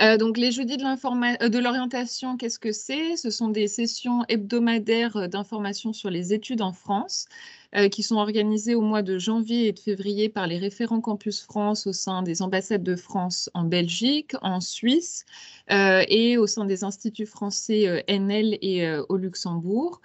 Euh, donc, les jeudis euh, de l'orientation, qu'est-ce que c'est? Ce sont des sessions hebdomadaires euh, d'information sur les études en France qui sont organisées au mois de janvier et de février par les référents Campus France au sein des ambassades de France en Belgique, en Suisse et au sein des instituts français NL et au Luxembourg.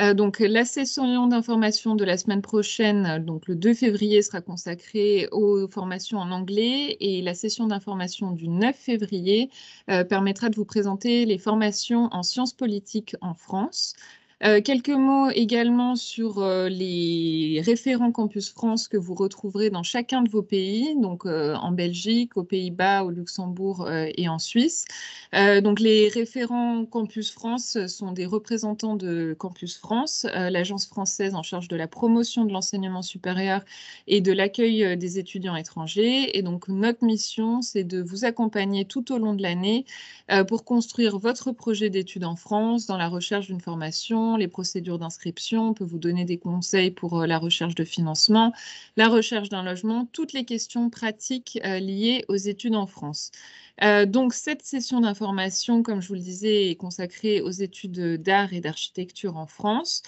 Euh, donc, la session d'information de la semaine prochaine, donc le 2 février, sera consacrée aux formations en anglais et la session d'information du 9 février euh, permettra de vous présenter les formations en sciences politiques en France. Euh, quelques mots également sur euh, les référents Campus France que vous retrouverez dans chacun de vos pays, donc euh, en Belgique, aux Pays-Bas, au Luxembourg et en Suisse. Donc les référents Campus France sont des représentants de Campus France, l'agence française en charge de la promotion de l'enseignement supérieur et de l'accueil des étudiants étrangers. Et donc notre mission, c'est de vous accompagner tout au long de l'année pour construire votre projet d'études en France dans la recherche d'une formation, les procédures d'inscription, on peut vous donner des conseils pour euh, la recherche de financement, la recherche d'un logement, toutes les questions pratiques euh, liées aux études en France. Euh, donc cette session d'information, comme je vous le disais, est consacrée aux études d'art et d'architecture en France.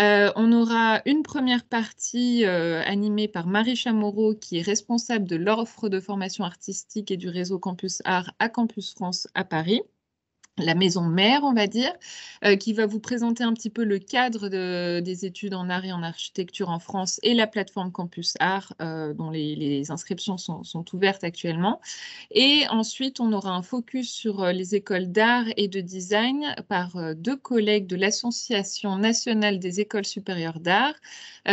On aura une première partie animée par Marie Chamorro, qui est responsable de l'offre de formation artistique et du réseau Campus Art à Campus France à Paris la maison mère, on va dire, euh, qui va vous présenter un petit peu le cadre de- des études en art et en architecture en France et la plateforme Campus Art, euh, dont les, inscriptions sont, ouvertes actuellement. Et ensuite, on aura un focus sur euh, les écoles d'art et de design par deux collègues de l'Association nationale des écoles supérieures d'art.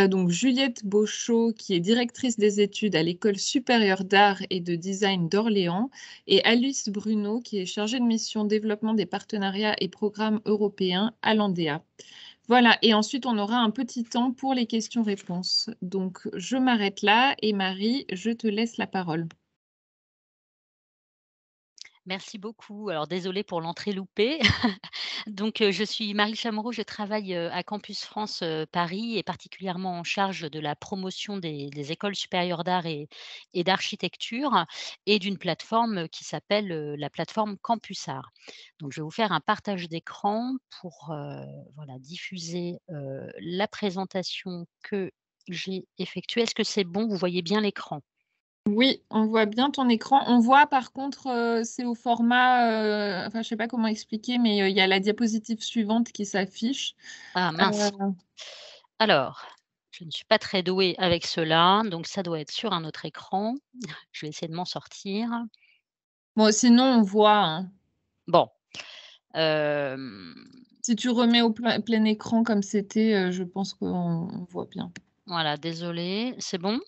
Donc Juliette Beauchot, qui est directrice des études à l'École supérieure d'art et de design d'Orléans, et Alice Bruno, qui est chargée de mission développement des partenariats et programmes européens à l'ANDEA. Voilà, et ensuite on aura un petit temps pour les questions-réponses. Donc je m'arrête là et Marie, je te laisse la parole. Merci beaucoup. Alors désolée pour l'entrée loupée. Donc, heu, je suis Marie Chameroux, je travaille, heu, à Campus France, heu, Paris et particulièrement en charge de la promotion des écoles supérieures d'art et d'architecture et d'une plateforme, qui s'appelle, la plateforme Campus Art. Donc je vais vous faire un partage d'écran pour, diffuser, la présentation que j'ai effectuée. Est-ce que c'est bon? Vous voyez bien l'écran? Oui, on voit bien ton écran. On voit par contre, heu, c'est au format, heu, enfin je sais pas comment expliquer, mais, heu, il y a la diapositive suivante qui s'affiche. Ah mince! Alors, je ne suis pas très douée avec cela, donc ça doit être sur un autre écran. Je vais essayer de m'en sortir. Bon, sinon on voit, hein. Bon, Si tu remets au plein plein écran comme c'était, je pense qu'on on voit bien. voilà, désolée, c'est bon?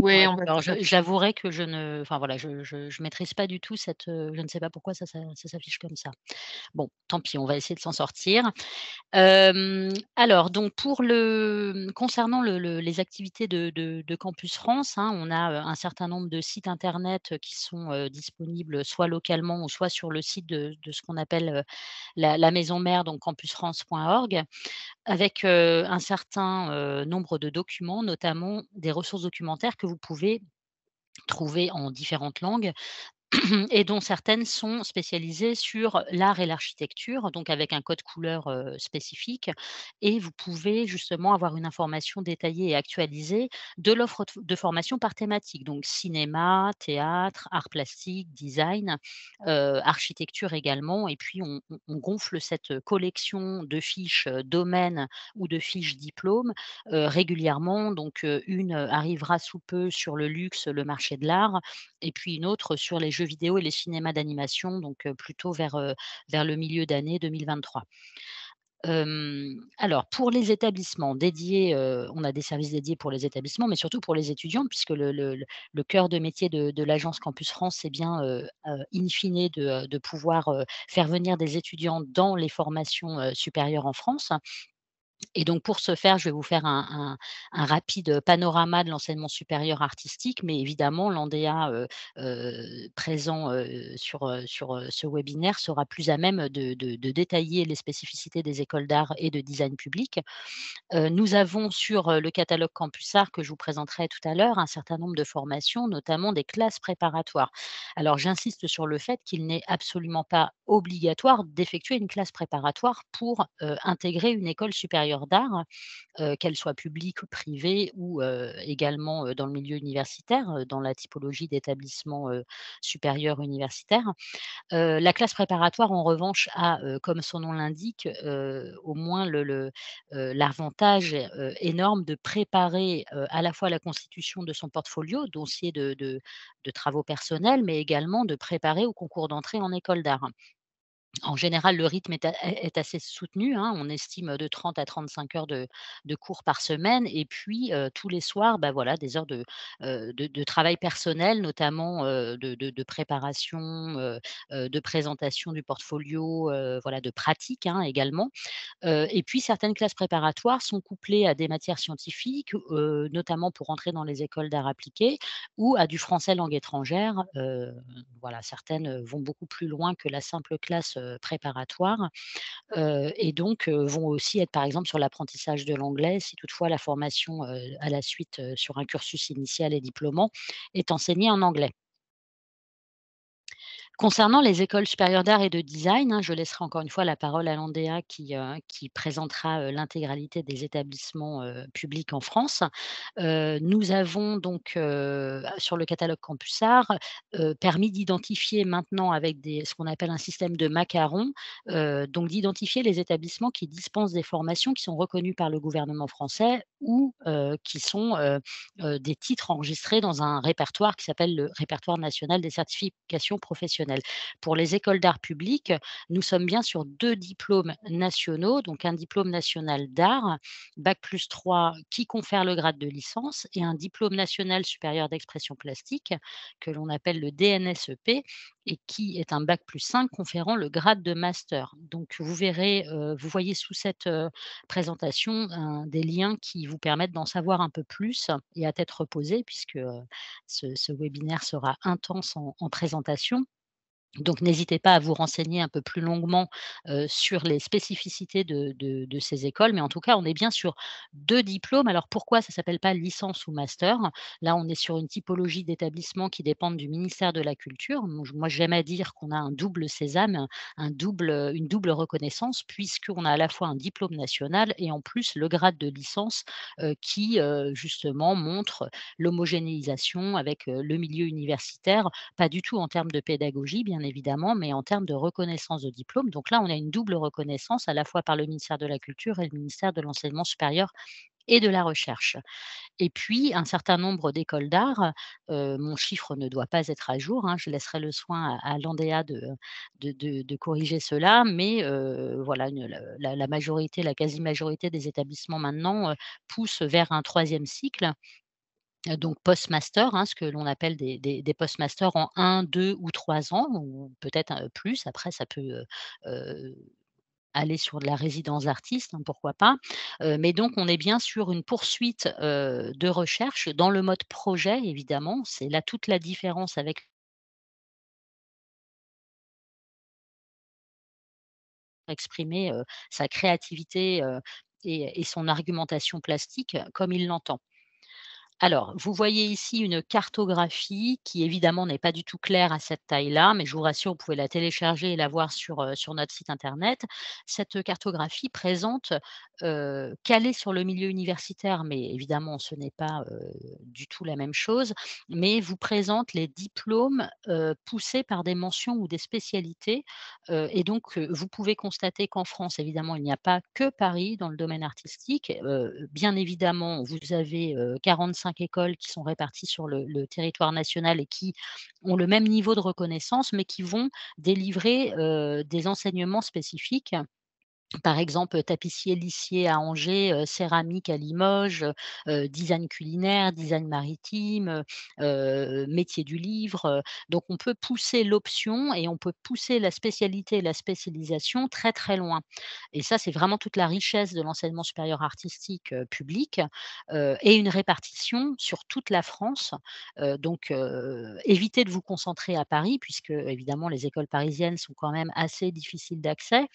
On voit alors j'avouerai que je ne enfin voilà, je je je maîtrise pas du tout cette, je ne sais pas pourquoi ça ça ça s'affiche comme ça. Bon, tant pis, on va essayer de s'en sortir. Alors donc pour le mmh, concernant le le les activités de de de Campus France, hein, on a, un certain nombre de sites internet, qui sont, disponibles soit localement ou soit sur le site de de ce qu'on appelle, la la maison mère, donc campusfrance.org avec, un certain, nombre de documents, notamment des ressources documentaires que vous pouvez trouver en différentes langues et dont certaines sont spécialisées sur l'art et l'architecture, donc avec un code couleur, spécifique et vous pouvez justement avoir une information détaillée et actualisée de l'offre de formation par thématique, donc cinéma, théâtre, arts plastiques, design, architecture également et puis on on on gonfle cette collection de fiches, domaines ou de fiches diplômes, régulièrement donc une, arrivera sous peu sur le luxe, le marché de l'art et puis une autre sur les jeux vidéo et les cinémas d'animation, donc plutôt vers, vers le milieu d'année 2023. Hem, alors pour les établissements dédiés, on a des services dédiés pour les établissements, mais surtout pour les étudiants puisque le le cœur de métier de l'agence Campus France, c'est bien, in fine de, de pouvoir, faire venir des étudiants dans les formations, supérieures en France. Et donc pour ce faire, je vais vous faire un rapide panorama de l'enseignement supérieur artistique, mais évidemment l'Andea, heu heu, présent, sur, sur, ce webinaire sera plus à même de de détailler les spécificités des écoles d'art et de design public. Nous avons sur, le catalogue Campus Art que je vous présenterai tout à l'heure, un certain nombre de formations, notamment des classes préparatoires. Alors j'insiste sur le fait qu'il n'est absolument pas obligatoire d'effectuer une classe préparatoire pour, intégrer une école supérieure d'art, heu, qu'elle soit publique privée ou, heu, également, heu, dans le milieu universitaire, dans la typologie d'établissements, supérieurs universitaires. La classe préparatoire en revanche a, comme son nom l'indique, au moins l'avantage, énorme de préparer, à la fois la constitution de son portfolio, dossier de travaux personnels, mais également de préparer au concours d'entrée en école d'art. En général, le rythme est assez soutenu, hein. On estime, de 30 à 35 heures de cours par semaine et puis, tous les soirs, bah, voilà, des heures de, travail personnel, notamment, de préparation, de présentation du portfolio, voilà, de pratique, hein, également. Et puis certaines classes préparatoires sont couplées à des matières scientifiques, notamment pour entrer dans les écoles d'art appliqué ou à du français langue étrangère. Voilà, certaines, vont beaucoup plus loin que la simple classe, heu, préparatoire, heu et donc heu, vont aussi être, par exemple, sur l'apprentissage de l'anglais, si toutefois la formation, à la suite, sur un cursus initial et diplômant est enseignée en anglais. Concernant les écoles supérieures d'art et de design, hein, je laisserai encore une fois la parole à Landéa qui, qui présentera, heu, l'intégralité des établissements, heu, publics en France. Nous avons donc, sur le catalogue Campus Art, permis d'identifier maintenant avec ce qu'on appelle un système de macarons, donc d'identifier les établissements qui dispensent des formations qui sont reconnues par le gouvernement français ou, qui sont, des titres enregistrés dans un répertoire qui s'appelle le répertoire national des certifications professionnelles. Pour les écoles d'art public, nous sommes bien sur 2 diplômes nationaux, donc un diplôme national d'art, bac+3 qui confère le grade de licence et un diplôme national supérieur d'expression plastique que l'on appelle le DNSEP et qui est un bac+5 conférant le grade de master. Donc vous verrez, vous voyez sous cette, présentation des liens qui vous permettent d'en savoir un peu plus et à tête reposée puisque, ce webinaire sera intense en en présentation. Donc n'hésitez pas à vous renseigner un peu plus longuement, sur les spécificités de ces écoles, mais en tout cas, on est bien sur 2 diplômes. Alors pourquoi ça s'appelle pas licence ou master? Là, on est sur une typologie d'établissements qui dépendent du ministère de la culture. Moi j'aime à dire qu'on a un double sésame, une double reconnaissance puisqu'on a à la fois un diplôme national et en plus le grade de licence, qui, justement montre l'homogénéisation avec, le milieu universitaire. Pas du tout en termes de pédagogie, bien évidemment, mais en termes de reconnaissance de diplôme. Donc là, on a une double reconnaissance à la fois par le ministère de la culture et le ministère de l'enseignement supérieur et de la recherche. Et puis un certain nombre d'écoles d'art, heu, mon chiffre ne doit pas être à jour, hein, je laisserai le soin à Landéa de de corriger cela, mais heu, voilà, la majorité, la quasi-majorité des établissements maintenant, heu, poussent vers un troisième cycle donc post-master, hein, ce que l'on appelle des des post-masters en un, 2 ou 3 ans ou peut-être, plus. Après ça peut, aller sur de la résidence d'artiste, hein, pourquoi pas. Mais donc on est bien sur une poursuite, de recherche dans le mode projet évidemment. C'est là toute la différence avec exprimer, sa créativité, et son argumentation plastique comme il l'entend. Alors, vous voyez ici une cartographie qui évidemment n'est pas du tout claire à cette taille-là, mais je vous rassure, vous pouvez la télécharger et la voir sur, euh, notre site internet. Cette cartographie présente euh, calée sur le milieu universitaire, mais évidemment ce n'est pas euh, du tout la même chose, mais vous présente les diplômes poussés par des mentions ou des spécialités. et donc, vous pouvez constater qu'en France, évidemment, il n'y a pas que Paris dans le domaine artistique. bien évidemment, vous avez 45 écoles qui sont réparties sur le, territoire national et qui ont le même niveau de reconnaissance, mais qui vont délivrer des enseignements spécifiques par exemple, tapissier lissier à Angers, heu, céramique à Limoges, heu design culinaire, design maritime, métier du livre, donc on peut pousser l'option et on peut pousser la spécialité et la spécialisation très, très loin. Et ça, c'est vraiment toute la richesse de l'enseignement supérieur artistique, public, et une répartition sur toute la France, donc évitez de vous concentrer à Paris puisque, évidemment, les écoles parisiennes sont quand même assez difficiles d'accès,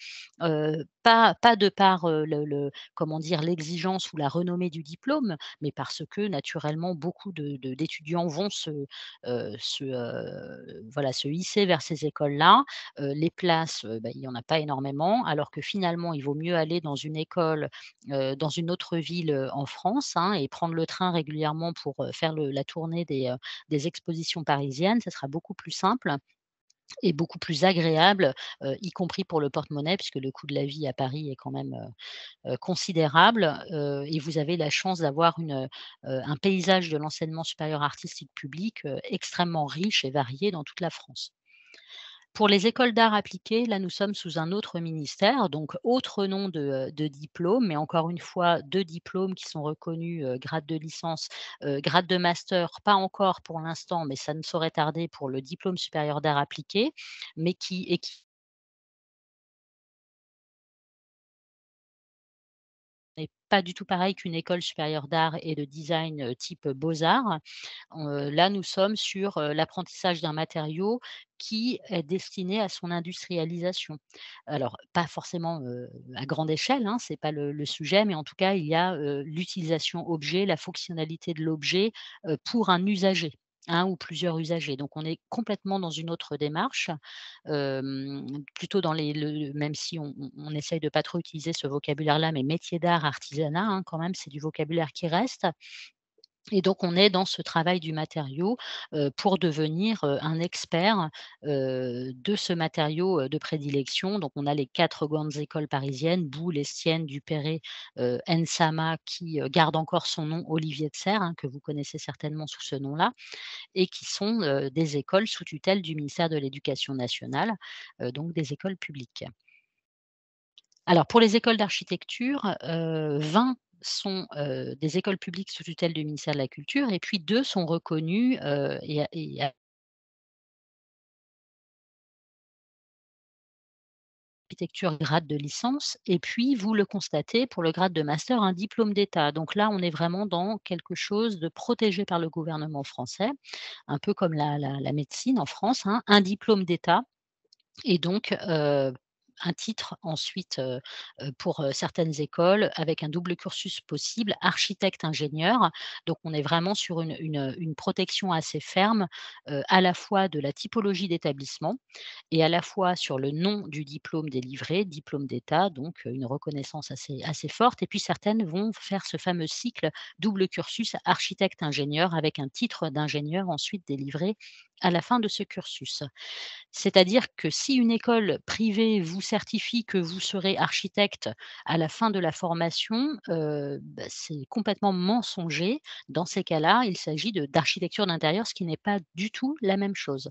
pas de par, le comment dire? L'exigence ou la renommée du diplôme, mais parce que naturellement beaucoup d'étudiants vont se, voilà, se hisser vers ces écoles-là. Les places, bah, il y en a pas énormément, alors que finalement, il vaut mieux aller dans une école, dans une autre ville, en France, hein et prendre le train régulièrement pour, faire la tournée des, des expositions parisiennes. Ça sera beaucoup plus simple et beaucoup plus agréable, y compris pour le porte-monnaie puisque le coût de la vie à Paris est quand même, considérable, et vous avez la chance d'avoir un paysage de l'enseignement supérieur artistique public, extrêmement riche et varié dans toute la France. Pour les écoles d'art appliquées, là, nous sommes sous un autre ministère, donc autre nom de, de diplôme, mais encore une fois 2 diplômes qui sont reconnus, heu, grade de licence, heu, grade de master, pas encore pour l'instant, mais ça ne saurait tarder pour le diplôme supérieur d'art appliqué, mais qui et qui du tout pareil qu'une école supérieure d'art et de design, type Beaux-Arts. Là, nous sommes sur, l'apprentissage d'un matériau qui est destiné à son industrialisation. Alors, pas forcément, à grande échelle, hein, c'est pas le sujet, mais en tout cas, il y a, l'utilisation objet, la fonctionnalité de l'objet, pour un usager, un ou plusieurs usagers. Donc on est complètement dans une autre démarche, plutôt dans les le même si on essaye de pas trop utiliser ce vocabulaire-là, mais métier d'art, artisanat, hein, quand même, c'est du vocabulaire qui reste et donc on est dans ce travail du matériau, pour devenir, un expert, de ce matériau, de prédilection. Donc on a les 4 grandes écoles parisiennes, Boulle, Estienne, Duperré, heu, Nsama qui, garde encore son nom, Olivier de Serres, hein, que vous connaissez certainement sous ce nom-là et qui sont, des écoles sous tutelle du ministère de l'Éducation nationale, donc des écoles publiques. Alors pour les écoles d'architecture, heu, 20 sont, des écoles publiques sous tutelle du ministère de la Culture et puis 2 sont reconnues, et architecture grade de licence et puis vous le constatez pour le grade de master, un diplôme d'État. Donc là, on est vraiment dans quelque chose de protégé par le gouvernement français, un peu comme la la médecine en France, hein, un diplôme d'État et donc un titre ensuite, pour, certaines écoles avec un double cursus possible, architecte-ingénieur. Donc on est vraiment sur une protection assez ferme, à la fois de la typologie d'établissement et à la fois sur le nom du diplôme délivré, diplôme d'État, donc une reconnaissance assez assez forte et puis certaines vont faire ce fameux cycle double cursus architecte-ingénieur avec un titre d'ingénieur ensuite délivré à la fin de ce cursus. C'est-à-dire que si une école privée vous certifie que vous serez architecte à la fin de la formation, heu, bah, c'est complètement mensonger. Dans ces cas-là, il s'agit d'architecture d'intérieur, ce qui n'est pas du tout la même chose.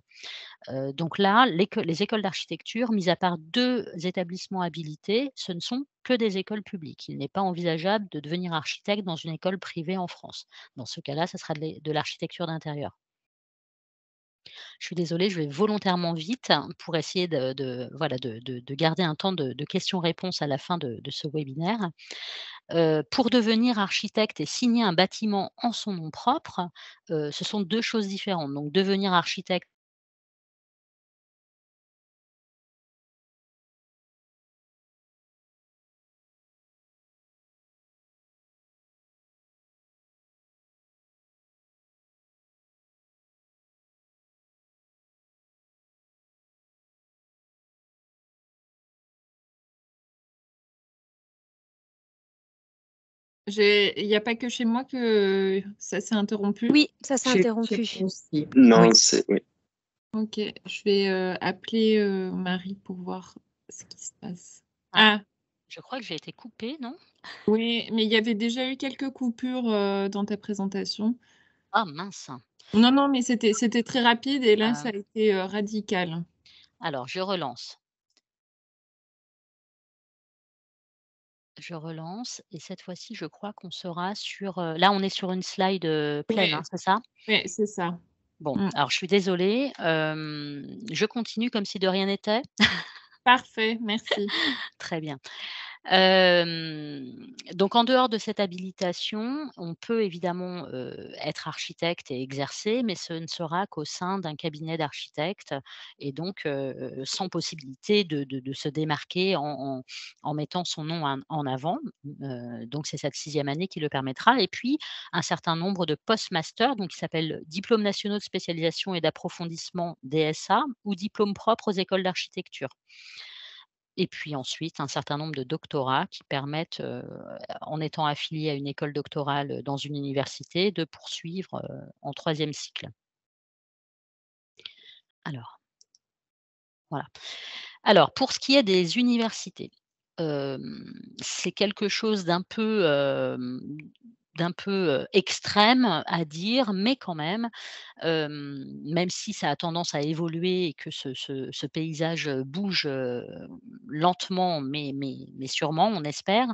Heu, donc là, les écoles d'architecture, mis à part 2 établissements habilités, ce ne sont que des écoles publiques. Il n'est pas envisageable de devenir architecte dans une école privée en France. Dans ce cas-là, ça sera de l'architecture d'intérieur. Je suis désolée, je vais volontairement vite pour essayer de garder un temps de questions-réponses à la fin de ce webinaire. Heu, pour devenir architecte et signer un bâtiment en son nom propre, heu, ce sont 2 choses différentes. Donc devenir architecte il y a pas que chez moi que ça s'est interrompu? Oui, ça s'est interrompu. moi aussi. Non, Oui. c'est oui. OK, je vais, heu, appeler, heu, Marie pour voir ce qui se passe. Ah, Ah! je crois que j'ai été coupée, non? Oui, mais il y avait déjà eu quelques coupures, heu, dans ta présentation. Ah mince! Non, non, mais c'était c'était très rapide et là, ça a été, radical. alors je relance. Je relance et cette fois-ci, je crois qu'on sera sur, là, on est sur une slide, pleine, hein, c'est ça? ouais, c'est ça. Bon, Mmh. alors je suis désolée, je continue comme si de rien n'était? Parfait, merci. Très bien. Donc en dehors de cette habilitation, on peut évidemment, être architecte et exercer, mais ce ne sera qu'au sein d'un cabinet d'architectes et donc sans possibilité de se démarquer en mettant son nom en avant. Donc c'est cette sixième année qui le permettra et puis un certain nombre de post-masters, donc qui s'appellent diplômes nationaux de spécialisation et d'approfondissement, DSA, ou diplômes propres aux écoles d'architecture. Et puis ensuite, un certain nombre de doctorats qui permettent, en étant affilié à une école doctorale, dans une université, de poursuivre, en troisième cycle. Alors voilà. Alors pour ce qui est des universités, c'est quelque chose d'un peu, d'un peu, extrême à dire, mais quand même, même si ça a tendance à évoluer et que ce paysage, bouge, lentement mais mais mais sûrement, on espère.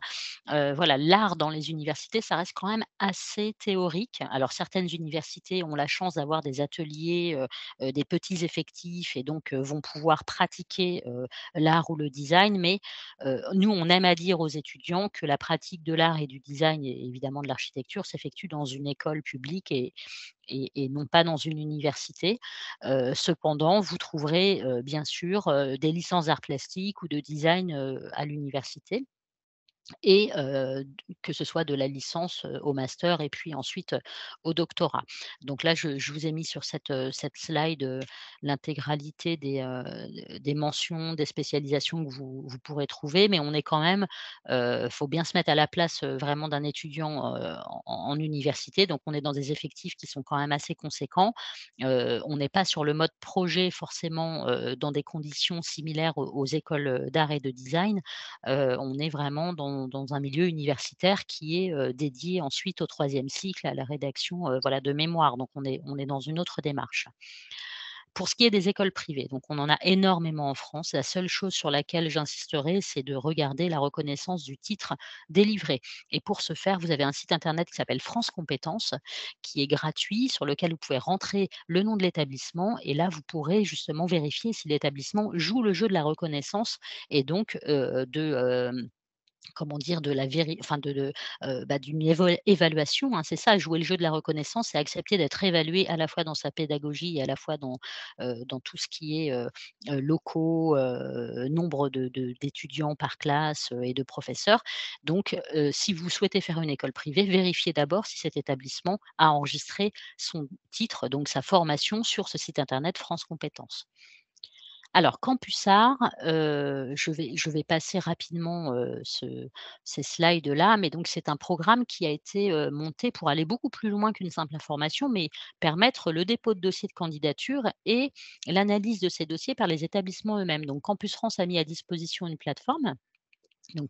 Voilà, l'art dans les universités, ça reste quand même assez théorique. Alors certaines universités ont la chance d'avoir des ateliers, des petits effectifs et donc vont pouvoir pratiquer, l'art ou le design, mais nous, on aime à dire aux étudiants que la pratique de l'art et du design évidemment de l'architecture s'effectue dans une école publique et et non pas dans une université. Heu, cependant, vous trouverez, heu, bien sûr, heu, des licences d'arts plastiques ou de design, à l'université et que ce soit de la licence, au master et puis ensuite, au doctorat. Donc là, je vous ai mis sur cette, cette slide, l'intégralité des, des mentions, des spécialisations que vous vous pourrez trouver, mais on est quand même, heu, faut bien se mettre à la place, vraiment d'un étudiant, en université. Donc on est dans des effectifs qui sont quand même assez conséquents. On n'est pas sur le mode projet forcément, dans des conditions similaires aux écoles, d'art et de design. On est vraiment dans dans un milieu universitaire qui est, dédié ensuite au troisième cycle, à la rédaction, voilà, de mémoire. Donc on est on est dans une autre démarche. Pour ce qui est des écoles privées, donc on en a énormément en France. La seule chose sur laquelle j'insisterai, c'est de regarder la reconnaissance du titre délivré et pour ce faire, vous avez un site internet qui s'appelle France Compétences, qui est gratuit, sur lequel vous pouvez rentrer le nom de l'établissement et là, vous pourrez justement vérifier si l'établissement joue le jeu de la reconnaissance et donc de, comment dire? De la enfin de bah, d'une évaluation, hein, c'est ça, jouer le jeu de la reconnaissance, c'est accepter d'être évalué à la fois dans sa pédagogie et à la fois dans, tout ce qui est, locaux, nombre de de d'étudiants par classe, et de professeurs. Donc si vous souhaitez faire une école privée, vérifiez d'abord si cet établissement a enregistré son titre, donc sa formation sur ce site internet France Compétences. Alors Campus Art, heu, je vais passer rapidement, ce ces slides-là, mais donc c'est un programme qui a été, heu, monté pour aller beaucoup plus loin qu'une simple information, mais permettre le dépôt de dossiers de candidature et l'analyse de ces dossiers par les établissements eux-mêmes. Donc Campus France a mis à disposition une plateforme,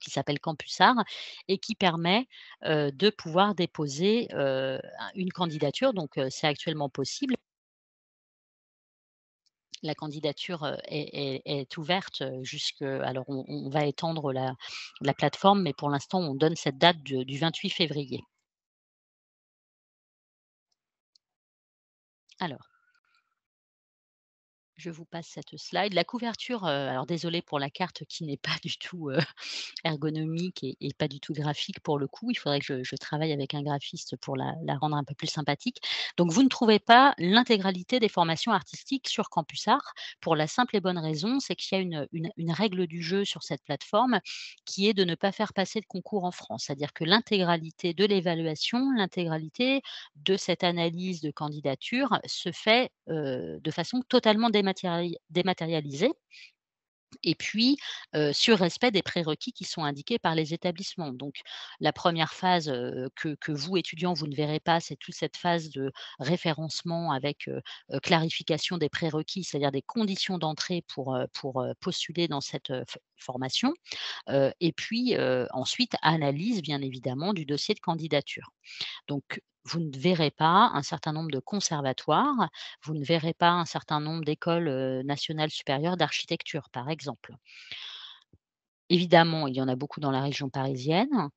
qui s'appelle Campus Art et qui permet, de pouvoir déposer, une candidature, donc c'est actuellement possible. La candidature, est ouverte, jusque alors on va étendre la la plateforme, mais pour l'instant, on donne cette date du 28 février. Alors je vous passe cette slide. La couverture, heu, alors désolée pour la carte qui n'est pas du tout, heu, ergonomique et pas du tout graphique pour le coup. Il faudrait que je travaille avec un graphiste pour la rendre un peu plus sympathique. Donc vous ne trouvez pas l'intégralité des formations artistiques sur Campus Art pour la simple et bonne raison, c'est qu'il y a une, règle du jeu sur cette plateforme qui est de ne pas faire passer de concours en France. C'est-à-dire que l'intégralité de l'évaluation, l'intégralité de cette analyse de candidature se fait, heu, de façon totalement dématériali dématérialisée et puis, sur respect des prérequis qui sont indiqués par les établissements. Donc la première phase, que vous, étudiants, vous ne verrez pas, c'est toute cette phase de référencement avec, clarification des prérequis, c'est-à-dire des conditions d'entrée pour, pour, postuler dans cette, formation. Et puis, ensuite analyse bien évidemment du dossier de candidature. Donc vous ne verrez pas un certain nombre de conservatoires, vous ne verrez pas un certain nombre d'écoles, nationales supérieures d'architecture, par exemple. Évidemment, il y en a beaucoup dans la région parisienne.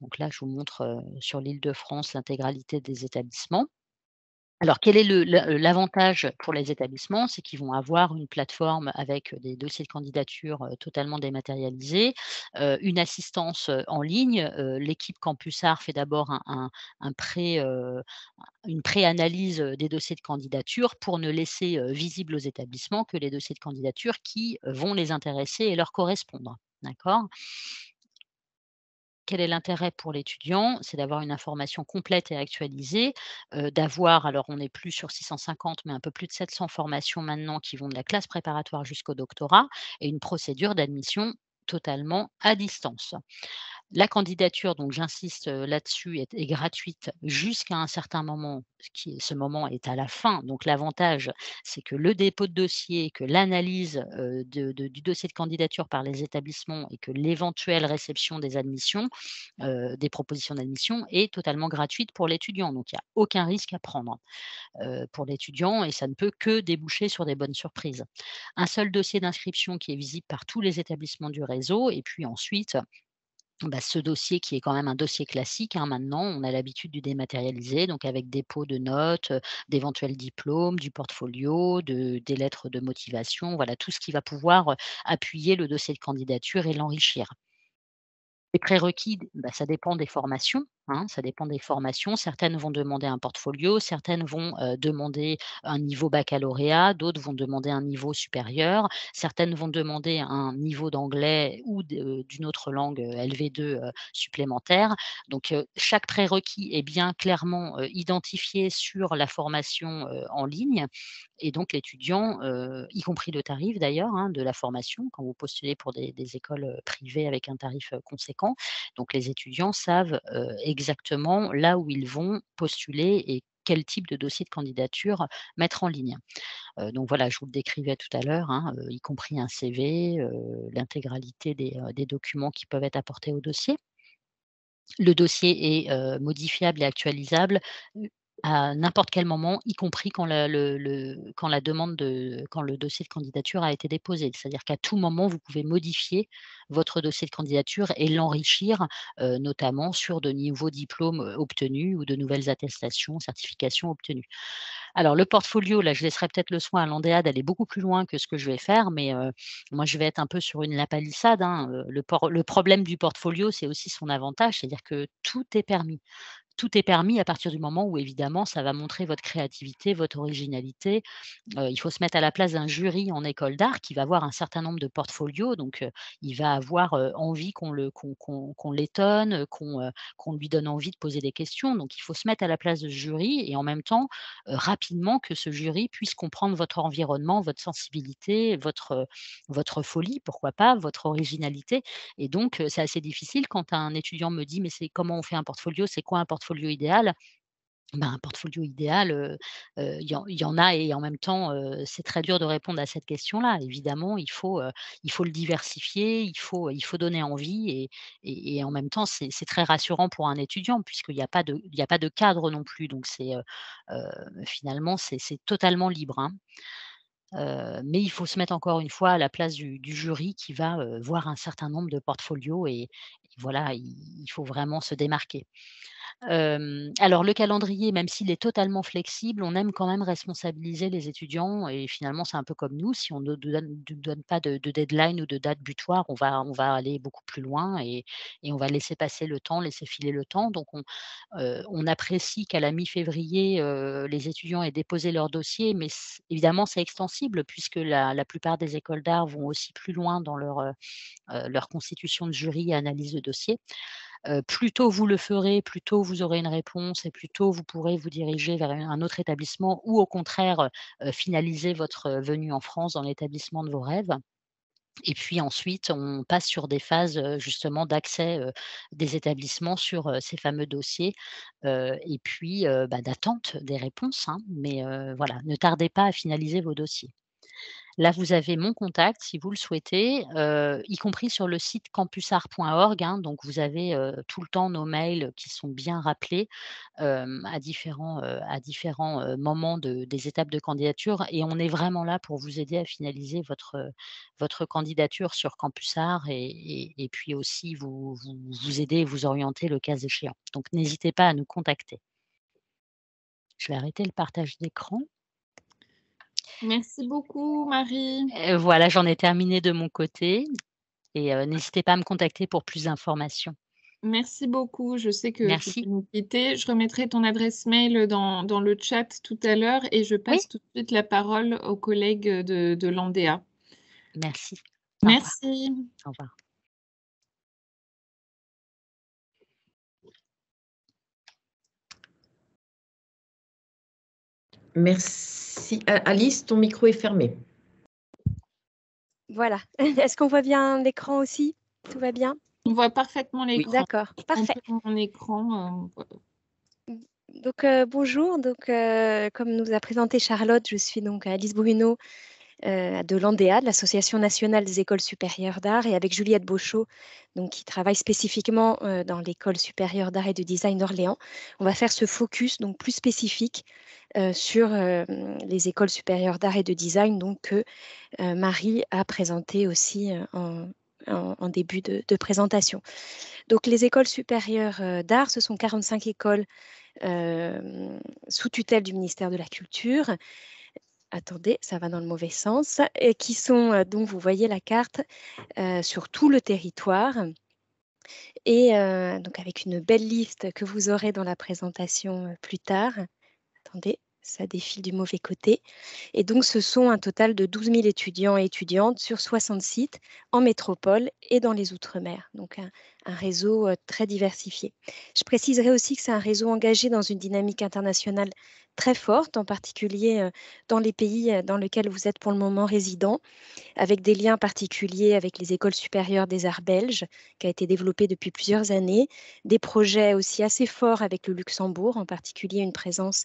Donc là, je vous montre, sur l'Île-de-France l'intégralité des établissements. Alors quel est l'a l'avantage pour les établissements? C'est qu'ils vont avoir une plateforme avec des dossiers de candidature, heu, totalement dématérialisés, une assistance, en ligne. L'équipe Campus Art fait d'abord une pré-analyse, des dossiers de candidature pour ne laisser, heu, visibles aux établissements que les dossiers de candidature qui, vont les intéresser et leur correspondre. D'accord? Quel est l'intérêt pour l'étudiant? C'est d'avoir une information complète et actualisée, d'avoir alors on n'est plus sur 650 mais un peu plus de 700 formations maintenant qui vont de la classe préparatoire jusqu'au doctorat et une procédure d'admission totalement à distance. La candidature, donc j'insiste, là-dessus, est gratuite jusqu'à un certain moment, ce moment est à la fin. Donc l'avantage, c'est que le dépôt de dossier, que l'analyse, du dossier de candidature par les établissements et que l'éventuelle réception des admissions, des propositions d'admission est totalement gratuite pour l'étudiant. Donc il y a aucun risque à prendre, pour l'étudiant et ça ne peut que déboucher sur des bonnes surprises. Un seul dossier d'inscription qui est visible par tous les établissements du réseau et puis ensuite bah, ce dossier qui est quand même un dossier classique, hein, maintenant, on a l'habitude du dématérialiser, donc avec dépôt de notes, heu, d'éventuels diplômes, du portfolio, de des lettres de motivation, voilà tout ce qui va pouvoir, heu, appuyer le dossier de candidature et l'enrichir. Les prérequis, bah, ça dépend des formations, hein, ça dépend des formations. Certaines vont demander un portfolio, certaines vont, demander un niveau baccalauréat, d'autres vont demander un niveau supérieur, certaines vont demander un niveau d'anglais ou d'une autre langue, heu, LV2, heu, supplémentaire. Donc, chaque prérequis est bien clairement, identifié sur la formation, en ligne et donc l'étudiant, y compris le tarif d'ailleurs, hein, de la formation quand vous postulez pour des écoles, privées avec un tarif, conséquent. Donc les étudiants savent, heu, exactement là où ils vont postuler et quel type de dossier de candidature mettre en ligne. Heu, donc voilà, je vous le décrivais tout à l'heure, hein, heu, y compris un CV, heu, l'intégralité des, documents qui peuvent être apportés au dossier. Le dossier est, modifiable et actualisable, à n'importe quel moment, y compris quand la le demande de quand le dossier de candidature a été déposé. C'est-à-dire qu'à tout moment, vous pouvez modifier votre dossier de candidature et l'enrichir, heu, notamment sur de nouveaux diplômes, heu, obtenus ou de nouvelles attestations, certifications obtenues. Alors le portfolio, là, je laisserai peut-être le soin à Landéa d'aller beaucoup plus loin que ce que je vais faire, mais heu, moi, je vais être un peu sur une lapalissade, hein. Le problème du portfolio, c'est aussi son avantage, c'est-à-dire que tout est permis. Tout est permis à partir du moment où évidemment ça va montrer votre créativité, votre originalité. Heu, il faut se mettre à la place d'un jury en école d'art qui va avoir un certain nombre de portfolios donc heu, il va avoir, heu, envie qu'on l'étonne, qu'on, lui donne envie de poser des questions donc il faut se mettre à la place de ce jury et en même temps, rapidement que ce jury puisse comprendre votre environnement, votre sensibilité, votre, folie, pourquoi pas, votre originalité et donc c'est assez difficile quand un étudiant me dit: «Mais comment on fait un portfolio? C'est quoi un portfolio idéal?» ben, un portfolio idéal, heu heu, il y en a et en même temps, heu, c'est très dur de répondre à cette question-là. Évidemment, il faut, il faut le diversifier, il faut il faut donner envie et et en même temps, c'est très rassurant pour un étudiant puisqu'il y a pas de il a pas de cadre non plus donc c'est, finalement, c'est totalement libre, hein. Mais il faut se mettre encore une fois à la place du jury qui va, voir un certain nombre de portfolios et voilà, il il faut vraiment se démarquer. Alors le calendrier, même s'il est totalement flexible, on aime quand même responsabiliser les étudiants et finalement, c'est un peu comme nous, si on ne donne ne donne pas de de deadline ou de date butoir, on va aller beaucoup plus loin et on va laisser passer le temps, laisser filer le temps. Donc on, apprécie qu'à la mi-février, les étudiants aient déposé leur dossier, mais évidemment, c'est extensible puisque la plupart des écoles d'art vont aussi plus loin dans leur constitution de jury et analyse de dossier. Plus tôt vous le ferez, plus tôt vous aurez une réponse et plus tôt vous pourrez vous diriger vers un autre établissement ou au contraire, finaliser votre, venue en France dans l'établissement de vos rêves. Et puis ensuite, on passe sur des phases, justement d'accès, des établissements sur, ces fameux dossiers, et puis, bah, d'attente des réponses, hein. Mais, voilà, ne tardez pas à finaliser vos dossiers. Là, vous avez mon contact si vous le souhaitez, heu, y compris sur le site campusart.org, hein, donc vous avez, heu, tout le temps nos mails qui sont bien rappelés, hem, à différents, moments de des étapes de candidature et on est vraiment là pour vous aider à finaliser votre, candidature sur Campusart et puis aussi vous vous aider et vous orienter le cas échéant. Donc n'hésitez pas à nous contacter. Je vais arrêter le partage d'écran. Merci beaucoup Marie. Heu, voilà, j'en ai terminé de mon côté et heu, n'hésitez pas à me contacter pour plus d'informations. Merci beaucoup. Je sais que tu Merci. dois nous quitter. Je remettrai ton adresse mail dans dans le chat tout à l'heure et je Oui. passe tout de suite la parole aux collègues de de Landéa. Merci. Au revoir. Merci. Au revoir. Merci. Alice, ton micro est fermé. Voilà. Est-ce qu'on voit bien l'écran aussi? Tout va bien? On voit parfaitement Oui. l'écran. D'accord, parfait. mon écran, heu, Mmh. Donc heu, bonjour, donc heu, comme nous a présenté Charlotte, je suis donc Alice Bruno, heu, de Landéa, de l'Association nationale des écoles supérieures d'art et avec Juliette Beauchot, donc qui travaille spécifiquement, heu, dans l'École supérieure d'art et de design d'Orléans. On va faire ce focus donc plus spécifique, heu, sur, les écoles supérieures d'art et de design donc que, Marie a présenté aussi, en début de présentation. Donc les écoles supérieures, d'art, ce sont 45 écoles, sous tutelle du ministère de la culture. Attendez, ça va dans le mauvais sens qui sont, donc vous voyez la carte, sur tout le territoire et donc avec une belle liste que vous aurez dans la présentation, plus tard. Attendez, ça défile du mauvais côté et donc ce sont un total de 12 000 étudiants et étudiantes sur 60 sites en métropole et dans les outre-mer, donc un réseau, très diversifié. Je préciserai aussi que c'est un réseau engagé dans une dynamique internationale très forte, en particulier, dans les pays, dans lesquels vous êtes pour le moment résidents, avec des liens particuliers avec les écoles supérieures des arts belges, qui a été développé depuis plusieurs années. Des projets aussi assez forts avec le Luxembourg, en particulier une présence,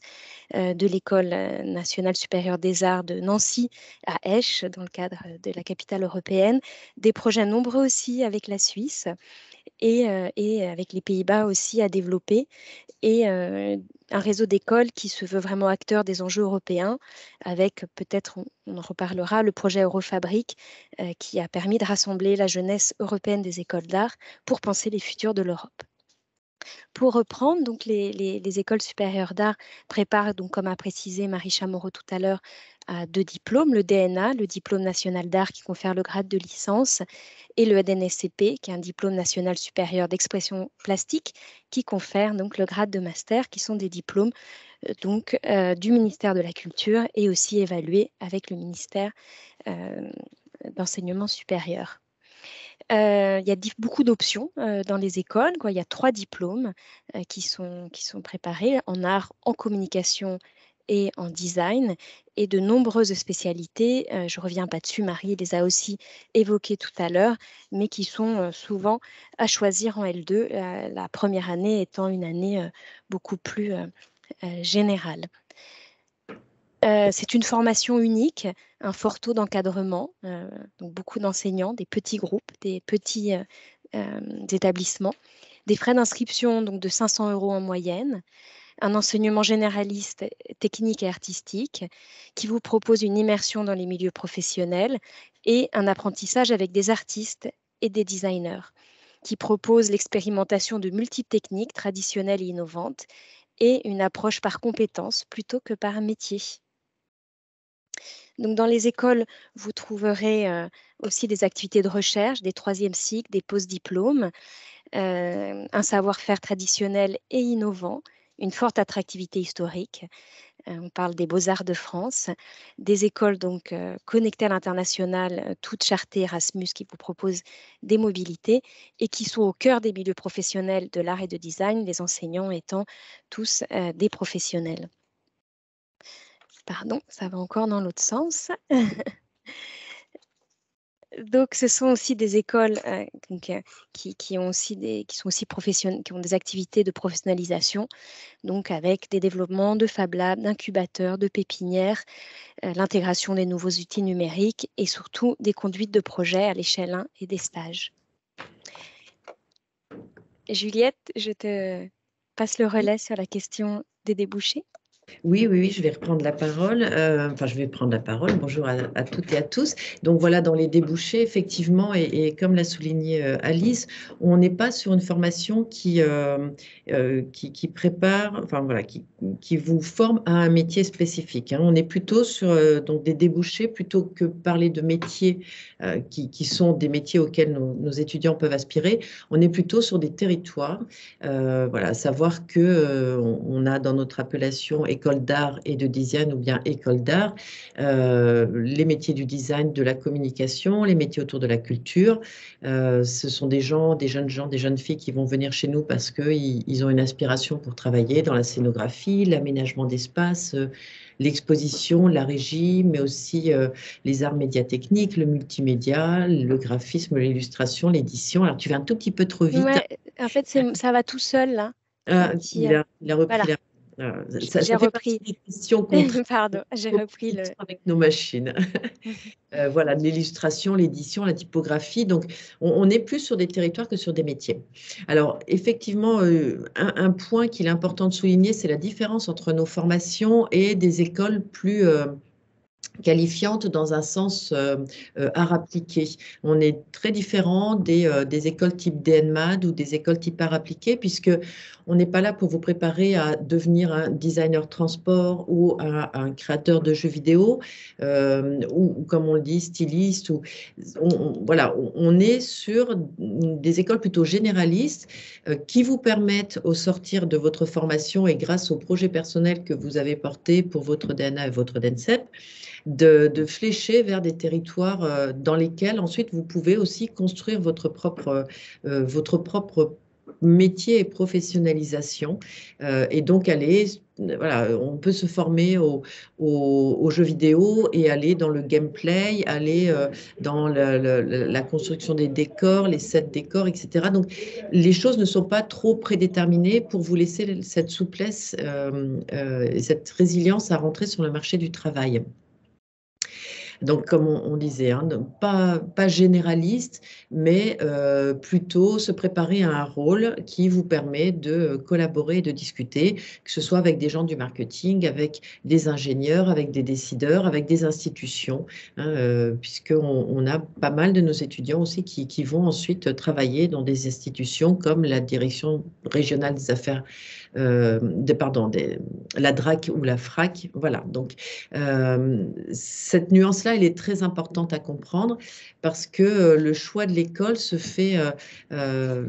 de l'École, nationale supérieure des arts de Nancy à Esch, dans le cadre, de la capitale européenne. Des projets nombreux aussi avec la Suisse et heu et avec les Pays-Bas aussi à développer et heu, un réseau d'écoles qui se veut vraiment acteur des enjeux européens avec peut-être, on on en reparlera, le projet Eurofabrique, heu, qui a permis de rassembler la jeunesse européenne des écoles d'art pour penser les futurs de l'Europe. Pour reprendre, donc les les les écoles supérieures d'art préparent donc, comme a précisé Marie-Cha Moreau tout à l'heure, à 2 diplômes, le DNA, le diplôme national d'art qui confère le grade de licence et le DNSCP, qui est un diplôme national supérieur d'expression plastique, qui confère donc le grade de master, qui sont des diplômes, heu, donc heu, du ministère de la culture et aussi évalués avec le ministère, d'enseignement supérieur. Heu, il y a beaucoup d'options, heu, dans les écoles. Il y a 3 diplômes, heu, qui sont préparés en art, en communication et en design et de nombreuses spécialités, je reviens pas dessus, Marie les a aussi évoquées tout à l'heure, mais qui sont, souvent à choisir en L2, heu, la 1re année étant une année, beaucoup plus, générale. Heu, c'est une formation unique, un fort taux d'encadrement, heu, donc beaucoup d'enseignants, des petits groupes, des petits, heu, hem, établissements. Des frais d'inscription donc de 500 € en moyenne. Un enseignement généraliste, technique et artistique qui vous propose une immersion dans les milieux professionnels et un apprentissage avec des artistes et des designers, qui proposent l'expérimentation de multiples techniques traditionnelles et innovantes et une approche par compétences plutôt que par métier. Donc dans les écoles, vous trouverez, heu, aussi des activités de recherche, des 3e cycles, des post-diplômes, heu, un savoir-faire traditionnel et innovant, une forte attractivité historique. Heu, on parle des Beaux-Arts de France, des écoles donc connectées à l'international, toutes chartées Erasmus qui vous proposent des mobilités et qui sont au cœur des milieux professionnels de l'art et de design, les enseignants étant tous, des professionnels. Pardon, ça va encore dans l'autre sens. donc, ce sont aussi des écoles euh, euh, qui, ont des, sont aussi qui ont des activités de professionnalisation, donc avec des développements de Fab Lab, d'incubateurs, de pépinières, euh, l'intégration des nouveaux outils numériques et surtout des conduites de projets à l'échelle 1 et des stages. Juliette, je te passe le relais sur la question des débouchés. Oui, oui, oui, je vais reprendre la parole. Euh, enfin, je vais prendre la parole. Bonjour à, toutes et à tous. Donc voilà, dans les débouchés, effectivement, et, comme l'a souligné euh, Alice, on n'est pas sur une formation qui, euh, qui, prépare, enfin voilà, qui, qui, vous forme à un métier spécifique. Hein. On est plutôt sur donc des débouchés plutôt que parler de métiers qui, qui, sont des métiers auxquels nos, étudiants peuvent aspirer. On est plutôt sur des territoires. voilà, savoir que on, a dans notre appellation école d'art et de design ou bien école d'art, euh, les métiers du design, de la communication, les métiers autour de la culture. Euh, ce sont des gens, des jeunes gens, des jeunes filles qui vont venir chez nous parce qu'ils ils ont une aspiration pour travailler dans la scénographie, l'aménagement d'espace, euh, l'exposition, la régie, mais aussi les arts médiatechniques, le multimédia, le graphisme, l'illustration, l'édition. Alors, tu vas un tout petit peu trop vite. en fait, ça va tout seul, là. Ah, il, a, il, a, repris la euh, j'ai repris. Pardon, j'ai repris le. Avec nos machines. Euh, voilà, l'illustration, l'édition, la typographie. Donc, on, est plus sur des territoires que sur des métiers. Alors, effectivement, euh, un, point qu'il est important de souligner, c'est la différence entre nos formations et des écoles plus qualifiante dans un sens euh, euh, art appliqué. On est très différent des, euh, des, écoles type DNMAD ou des écoles type art appliqué, puisque on n'est pas là pour vous préparer à devenir un designer transport ou un, créateur de jeux vidéo, ou, comme on le dit, styliste. Ou, voilà, on est sur des écoles plutôt généralistes qui vous permettent, au sortir de votre formation et grâce au projet personnel que vous avez porté pour votre DNA et votre DNCEP, de, flécher vers des territoires euh, dans lesquels ensuite vous pouvez aussi construire votre propre, euh, votre propre métier et professionnalisation euh, et donc aller voilà, on peut se former aux au, jeux vidéo et aller dans le gameplay, aller dans la construction des décors, les sets décors, etc. Donc, les choses ne sont pas trop prédéterminées pour vous laisser cette souplesse et cette résilience à rentrer sur le marché du travail. Donc, comme on, disait, hein, pas, généraliste, mais euh, plutôt se préparer à un rôle qui vous permet de collaborer et de discuter, que ce soit avec des gens du marketing, avec des ingénieurs, avec des décideurs, avec des institutions, hein, euh, puisqu'on on a pas mal de nos étudiants aussi qui, vont ensuite travailler dans des institutions comme la direction régionale des affaires euh, de, pardon, la DRAC ou la FRAC. Voilà, donc euh, cette nuance-là, elle est très importante à comprendre parce que euh, le choix de l'école se fait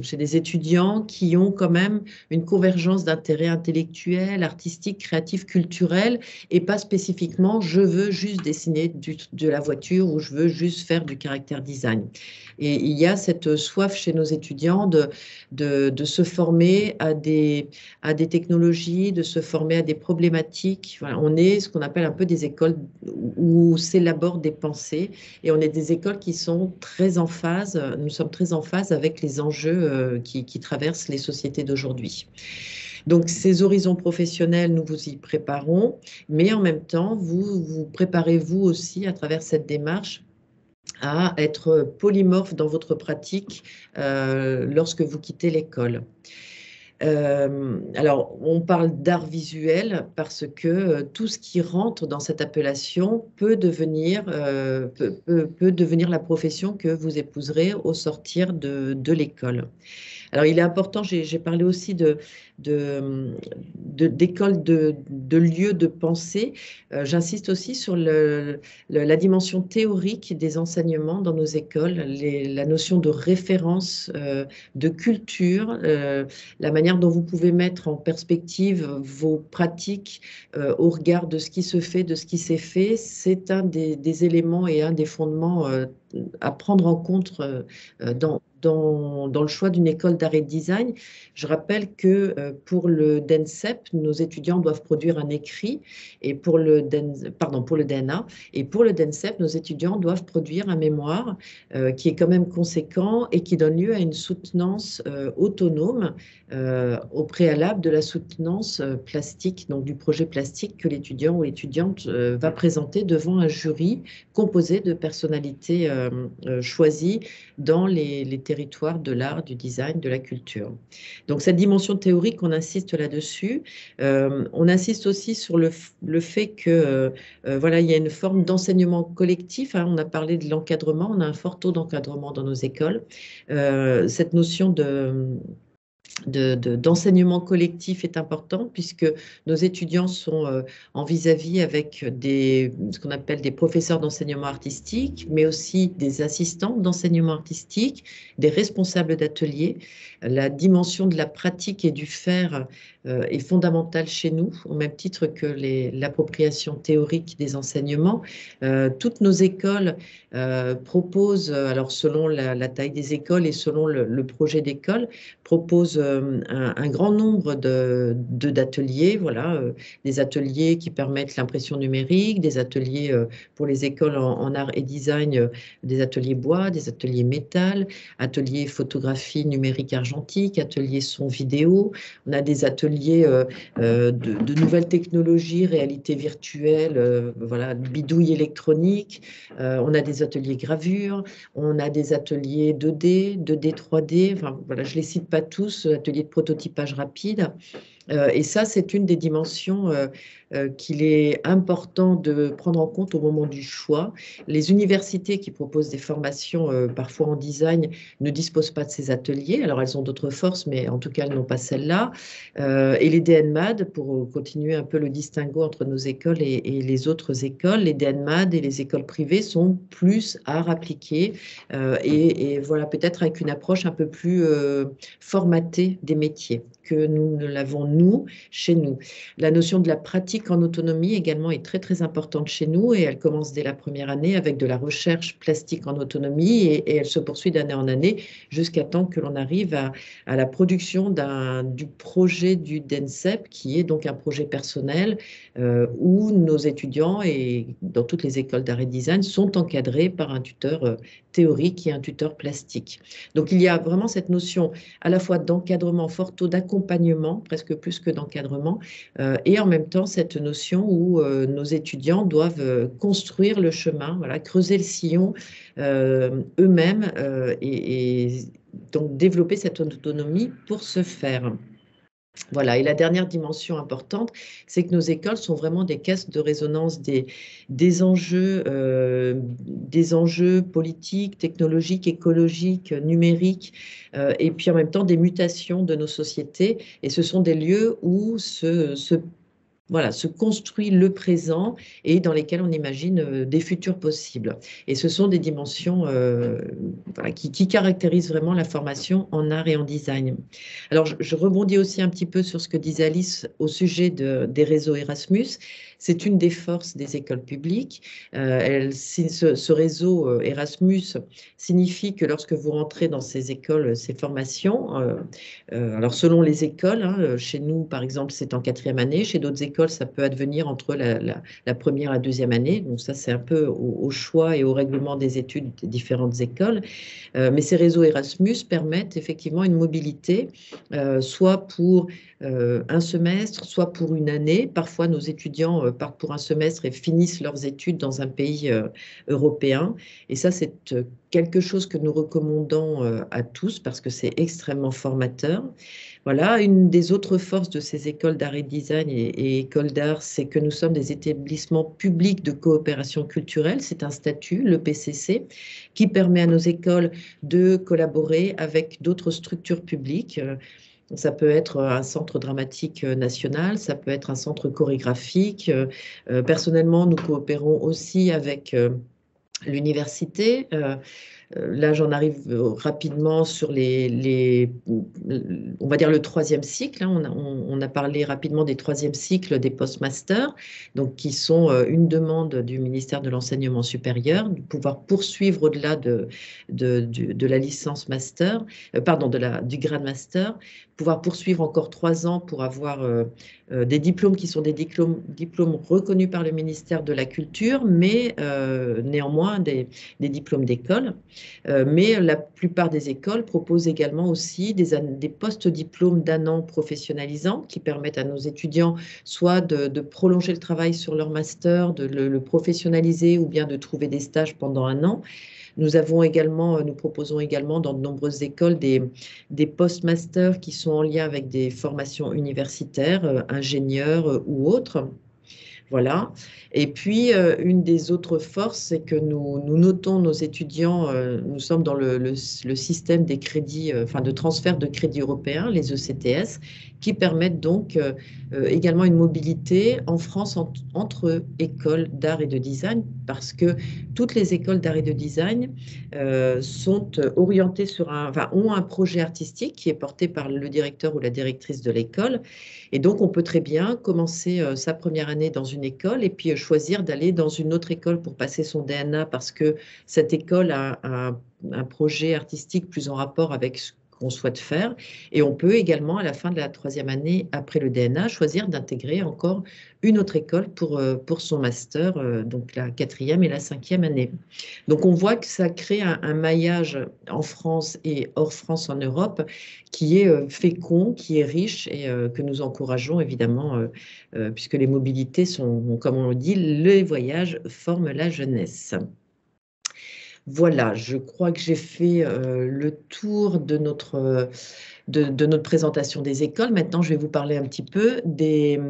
chez des étudiants qui ont quand même une convergence d'intérêts intellectuels, artistiques, créatifs, culturels et pas spécifiquement je veux juste dessiner de la voiture ou je veux juste faire du caractère design. Et il y a cette soif chez nos étudiants de, de, se former à des, à des technologies, de se former à des problématiques. On est ce qu'on appelle un peu des écoles où s'élaborent des pensées et on est des écoles qui sont très en phase, nous sommes très en phase avec les enjeux euh, qui traversent les sociétés d'aujourd'hui. Donc, ces horizons professionnels, nous vous y préparons, mais en même temps, vous vous préparez vous aussi à travers cette démarche à être polymorphe dans votre pratique euh, lorsque vous quittez l'école. Euh, alors, on parle d'art visuel parce que euh, tout ce qui rentre dans cette appellation peut devenir, euh, peut, devenir la profession que vous épouserez au sortir de, de l'école. Alors, il est important, j'ai parlé aussi de, d'écoles de, de, lieux de pensée. Euh, j'insiste aussi sur le, la dimension théorique des enseignements dans nos écoles, la notion de référence, euh, de culture, euh, la manière dont vous pouvez mettre en perspective vos pratiques au regard de ce qui se fait, de ce qui s'est fait. C'est un des, des, éléments et un des fondements à prendre en compte dans, dans, dans, le choix d'une école d'art et de design. Je rappelle que pour le DENSEP, nos étudiants doivent produire un écrit et pour le, pardon, pour le DNA. Et pour le DENSEP, nos étudiants doivent produire un mémoire qui est quand même conséquent et qui donne lieu à une soutenance autonome au préalable de la soutenance plastique, donc du projet plastique que l'étudiant ou l'étudiante va présenter devant un jury composé de personnalités choisies dans les territoires de l'art, du design, de la culture. Donc cette dimension théorique, on insiste là-dessus. Euh, on insiste aussi sur le, fait que euh, euh, voilà, il y a une forme d'enseignement collectif. Hein. On a parlé de l'encadrement, on a un fort taux d'encadrement dans nos écoles. cette notion de d'enseignement collectif est important puisque nos étudiants sont euh, en vis-à-vis avec des, ce qu'on appelle des professeurs d'enseignement artistique, mais aussi des assistants d'enseignement artistique, des responsables d'ateliers. La dimension de la pratique et du faire euh, est fondamentale chez nous, au même titre que l'appropriation théorique des enseignements. Euh, toutes nos écoles proposent, alors selon la, taille des écoles et selon le, le projet d'école, proposent euh, un, grand nombre de d'ateliers, voilà, euh, des ateliers qui permettent l'impression numérique, des ateliers euh, pour les écoles en, art et design, des ateliers bois, des ateliers métal, ateliers photographie numérique argentique, ateliers son vidéo. On a des ateliers de, nouvelles technologies, réalité virtuelle, voilà, bidouille électronique. on a des ateliers gravure, on a des ateliers 2D, 2D, 3D. Enfin, voilà, je les cite pas tous atelier de prototypage rapide. Euh, et ça, c'est une des dimensions euh, euh, qu'il est important de prendre en compte au moment du choix. Les universités qui proposent des formations parfois en design ne disposent pas de ces ateliers. Alors, elles ont d'autres forces, mais en tout cas, elles n'ont pas celle-là. et les DNMAD, pour continuer un peu le distinguo entre nos écoles et, les autres écoles, les DNMAD et les écoles privées sont plus art appliqué et, et, voilà, peut-être avec une approche un peu plus formatée des métiers nous ne l'avons nous chez nous. La notion de la pratique en autonomie également est très très importante chez nous et elle commence dès la première année avec de la recherche plastique en autonomie et, elle se poursuit d'année en année jusqu'à temps que l'on arrive à, à, la production du projet du DENSEP qui est donc un projet personnel euh, où nos étudiants et dans toutes les écoles d'art et design sont encadrés par un tuteur euh, théorique et un tuteur plastique. Donc il y a vraiment cette notion à la fois d'encadrement fort taux d'accompagnement presque plus que d'encadrement, euh, et en même temps cette notion où euh, nos étudiants doivent euh, construire le chemin, creuser le sillon eux-mêmes et, et donc développer cette autonomie pour ce faire. Voilà, et la dernière dimension importante, c'est que nos écoles sont vraiment des caisses de résonance des, des, enjeux, euh, des enjeux politiques, technologiques, écologiques, numériques, euh, et puis en même temps des mutations de nos sociétés. Et ce sont des lieux où se, se voilà, se construit le présent et dans lesquels on imagine euh, des futurs possibles. Et ce sont des dimensions euh, qui, caractérisent vraiment la formation en art et en design. Alors, je, rebondis aussi un petit peu sur ce que disait Alice au sujet des réseaux Erasmus. C'est une des forces des écoles publiques. Euh, ce, réseau euh, Erasmus signifie que lorsque vous rentrez dans ces écoles, ces formations, euh, alors selon les écoles, hein, chez nous par exemple c'est en quatrième année, chez d'autres écoles ça peut advenir entre la, première et la deuxième année, donc ça c'est un peu au, choix et au règlement des études des différentes écoles. mais ces réseaux Erasmus permettent effectivement une mobilité, soit pour un semestre, soit pour une année. Parfois nos étudiants partent pour un semestre et finissent leurs études dans un pays euh, européen. Et ça, c'est euh, quelque chose que nous recommandons euh, à tous parce que c'est extrêmement formateur. Voilà, une des autres forces de ces écoles d'art et design et, écoles d'art, c'est que nous sommes des établissements publics de coopération culturelle. C'est un statut, le PCC, qui permet à nos écoles de collaborer avec d'autres structures publiques. Ça peut être un centre dramatique euh, national, ça peut être un centre chorégraphique. Euh, euh, personnellement, nous coopérons aussi avec l'université. Euh, là, j'en arrive euh, rapidement sur les, on va dire le troisième cycle. Hein. On, a, parlé rapidement des troisième cycles des postmasters, donc qui sont euh, une demande du ministère de l'enseignement supérieur de pouvoir poursuivre au-delà de, de, la licence master, pardon, de la, du grade master, pouvoir poursuivre encore trois ans pour avoir des diplômes qui sont des diplômes, diplômes reconnus par le ministère de la Culture, mais néanmoins des, des diplômes d'école. Euh, mais la plupart des écoles proposent également aussi des, des post-diplômes d'un an professionnalisants qui permettent à nos étudiants soit de, prolonger le travail sur leur master, de le, professionnaliser ou bien de trouver des stages pendant un an. Nous avons également, nous proposons également dans de nombreuses écoles des, des post-masters qui sont en lien avec des formations universitaires, euh, ingénieurs euh, ou autres. Voilà. Et puis, euh, une des autres forces, c'est que nous, notons nos étudiants, euh, nous sommes dans le, le, système des crédits, euh, enfin de transfert de crédits européens, les ECTS, qui permettent donc également une mobilité en France entre écoles d'art et de design, parce que toutes les écoles d'art et de design sont orientées sur un, ont un projet artistique qui est porté par le directeur ou la directrice de l'école. Et donc, on peut très bien commencer sa première année dans une école et puis choisir d'aller dans une autre école pour passer son DNA parce que cette école a un, projet artistique plus en rapport avec ce qu'on souhaite faire. Et on peut également, à la fin de la troisième année, après le DNA, choisir d'intégrer encore une autre école pour, euh, pour son master, euh, donc la quatrième et la cinquième année. Donc on voit que ça crée un, maillage en France et hors France en Europe qui est euh, fécond, qui est riche et que nous encourageons évidemment, puisque les mobilités sont, comme on le dit, les voyages forment la jeunesse. Voilà, je crois que j'ai fait euh, le tour de notre, de, notre présentation des écoles. Maintenant, je vais vous parler un petit peu des,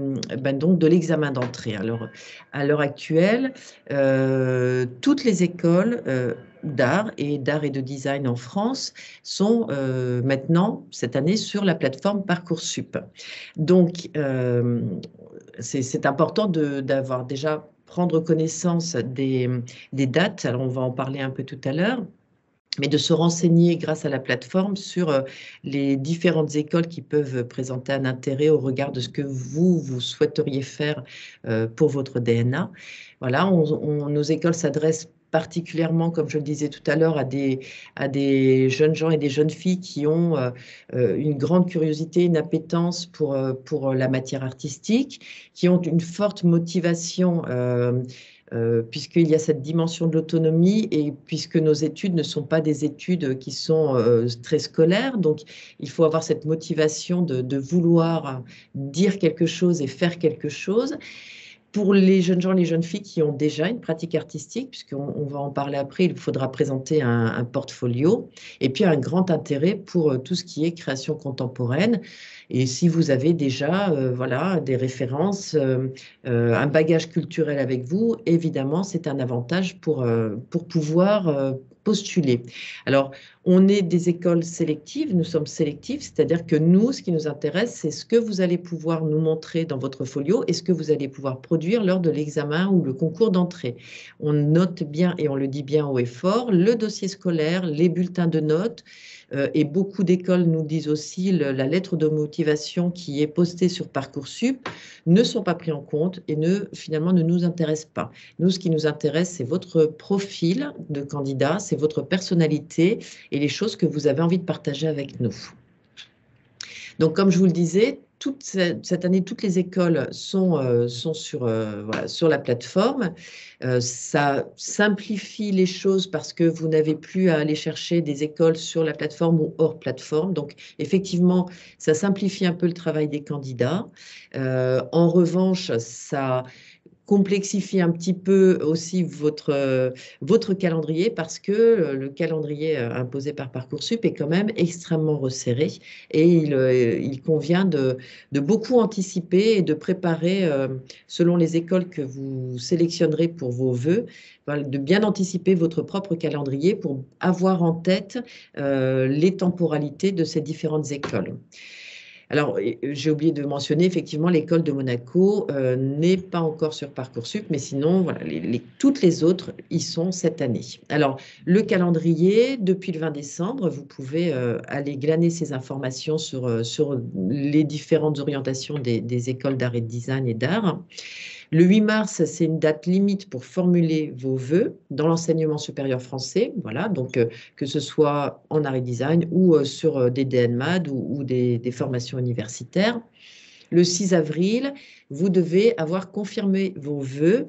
ben donc de l'examen d'entrée. Alors, à l'heure actuelle, euh, toutes les écoles euh, d'art et d'art et de design en France sont maintenant, cette année, sur la plateforme Parcoursup. Donc, c'est important d'avoir déjà prendre connaissance des, dates, alors on va en parler un peu tout à l'heure, mais de se renseigner grâce à la plateforme sur euh, les différentes écoles qui peuvent présenter un intérêt au regard de ce que vous, vous souhaiteriez faire euh, pour votre DNA. Voilà, nos écoles s'adressent particulièrement, comme je le disais tout à l'heure, à des, à des jeunes gens et des jeunes filles qui ont euh, euh, une grande curiosité, une appétence pour, euh, pour la matière artistique, qui ont une forte motivation. puisqu'il y a cette dimension de l'autonomie et puisque nos études ne sont pas des études qui sont très scolaires, donc il faut avoir cette motivation de, de, vouloir dire quelque chose et faire quelque chose pour les jeunes gens, les jeunes filles qui ont déjà une pratique artistique, puisqu'on on va en parler après, il faudra présenter un, portfolio, et puis un grand intérêt pour euh, tout ce qui est création contemporaine. Et si vous avez déjà euh, voilà, des références, euh, un bagage culturel avec vous, évidemment, c'est un avantage pour, pour pouvoir Alors, on est des écoles sélectives, nous sommes sélectifs, c'est-à-dire que nous, ce qui nous intéresse, c'est ce que vous allez pouvoir nous montrer dans votre folio et ce que vous allez pouvoir produire lors de l'examen ou le concours d'entrée. On note bien et on le dit bien haut et fort, le dossier scolaire, les bulletins de notes, et beaucoup d'écoles nous disent aussi la lettre de motivation qui est postée sur Parcoursup ne sont pas pris en compte et ne finalement ne nous intéressent pas. Nous, ce qui nous intéresse, c'est votre profil de candidat, c'est votre personnalité et les choses que vous avez envie de partager avec nous. Donc, comme je vous le disais, cette année, toutes les écoles sont, euh, euh, sur la plateforme. Euh, ça simplifie les choses parce que vous n'avez plus à aller chercher des écoles sur la plateforme ou hors plateforme. Donc, effectivement, ça simplifie un peu le travail des candidats. en revanche, ça complexifier un petit peu aussi votre, euh, votre calendrier parce que euh, le calendrier euh, imposé par Parcoursup est quand même extrêmement resserré et il, il convient de, de, beaucoup anticiper et de préparer, selon les écoles que vous sélectionnerez pour vos vœux, de bien anticiper votre propre calendrier pour avoir en tête les temporalités de ces différentes écoles. Alors, j'ai oublié de mentionner, effectivement, l'école de Monaco euh, n'est pas encore sur Parcoursup, mais sinon, voilà, toutes les autres y sont cette année. Alors, le calendrier, depuis le 20 décembre, vous pouvez euh, aller glaner ces informations sur, euh, sur les différentes orientations des, des écoles d'art et de design et d'art. Le 8 mars, c'est une date limite pour formuler vos vœux dans l'enseignement supérieur français, voilà, donc euh, que ce soit en art design ou euh, sur euh, des DNMAD ou, des, formations universitaires. Le 6 avril, vous devez avoir confirmé vos vœux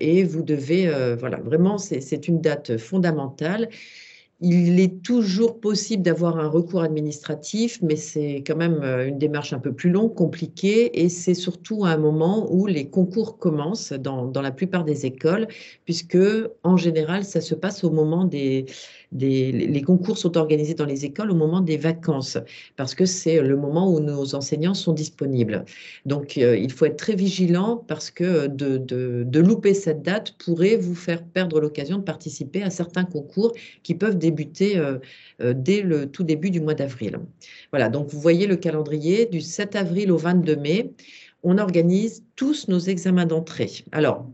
et vous devez, voilà, vraiment, c'est une date fondamentale. Il est toujours possible d'avoir un recours administratif, mais c'est quand même euh, une démarche un peu plus longue, compliquée, et c'est surtout à un moment où les concours commencent dans, la plupart des écoles, puisque en général, ça se passe au moment des, les concours sont organisés dans les écoles au moment des vacances, parce que c'est le moment où nos enseignants sont disponibles. Donc, euh, il faut être très vigilant parce que de, de, louper cette date pourrait vous faire perdre l'occasion de participer à certains concours qui peuvent débuter euh, euh, dès le tout début du mois d'avril. Voilà, donc vous voyez le calendrier du 7 avril au 22 mai. On organise tous nos examens d'entrée. Alors,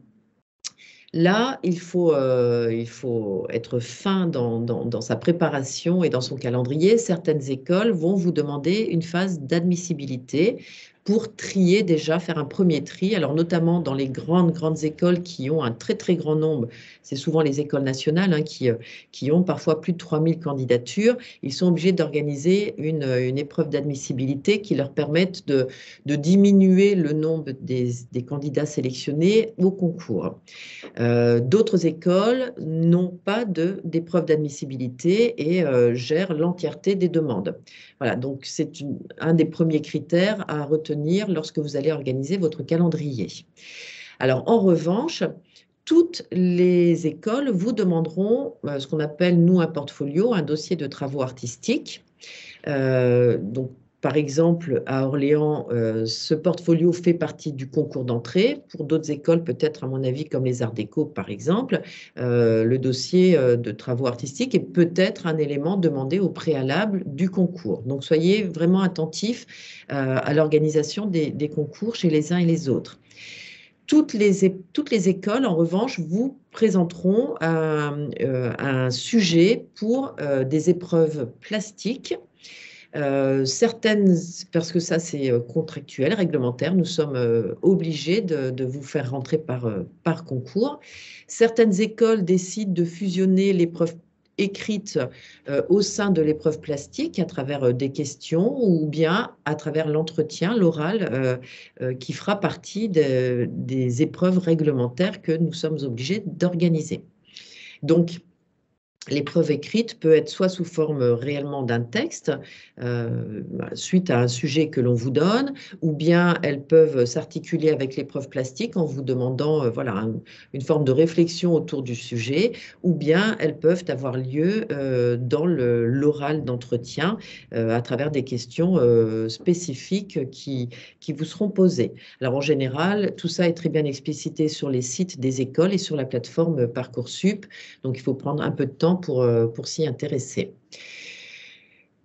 Là, il faut, euh, il faut être fin dans, sa préparation et dans son calendrier. Certaines écoles vont vous demander une phase d'admissibilité pour trier déjà, faire un premier tri. Alors notamment dans les grandes, grandes écoles qui ont un très, très grand nombre, c'est souvent les écoles nationales hein, qui, euh, qui ont parfois plus de 3000 candidatures, ils sont obligés d'organiser une, une, épreuve d'admissibilité qui leur permette de, de, diminuer le nombre des, des candidats sélectionnés au concours. Euh, d'autres écoles n'ont pas d'épreuve d'admissibilité et euh, gèrent l'entièreté des demandes. Voilà, donc c'est un des premiers critères à retenir lorsque vous allez organiser votre calendrier. Alors, en revanche, toutes les écoles vous demanderont euh, ce qu'on appelle, nous, un portfolio, un dossier de travaux artistiques. Euh, par exemple, à Orléans, euh, ce portfolio fait partie du concours d'entrée. Pour d'autres écoles, peut-être à mon avis, comme les Arts Déco, par exemple, euh, le dossier euh, de travaux artistiques est peut-être un élément demandé au préalable du concours. Donc, soyez vraiment attentifs à l'organisation des, concours chez les uns et les autres. Toutes les, écoles, en revanche, vous présenteront un sujet pour des épreuves plastiques euh, certaines, parce que ça c'est euh, contractuel, réglementaire, nous sommes euh, obligés de, vous faire rentrer par, par concours. Certaines écoles décident de fusionner l'épreuve écrite au sein de l'épreuve plastique à travers des questions ou bien à travers l'entretien, l'oral, qui fera partie des épreuves réglementaires que nous sommes obligés d'organiser. Donc, L'épreuve écrite peut être soit sous forme réellement d'un texte, euh, suite à un sujet que l'on vous donne, ou bien elles peuvent s'articuler avec l'épreuve plastique en vous demandant euh, voilà, une forme de réflexion autour du sujet, ou bien elles peuvent avoir lieu euh, dans l'oral d'entretien à travers des questions spécifiques qui, qui vous seront posées. Alors en général, tout ça est très bien explicité sur les sites des écoles et sur la plateforme Parcoursup, donc il faut prendre un peu de temps pour, euh, pour s'y intéresser.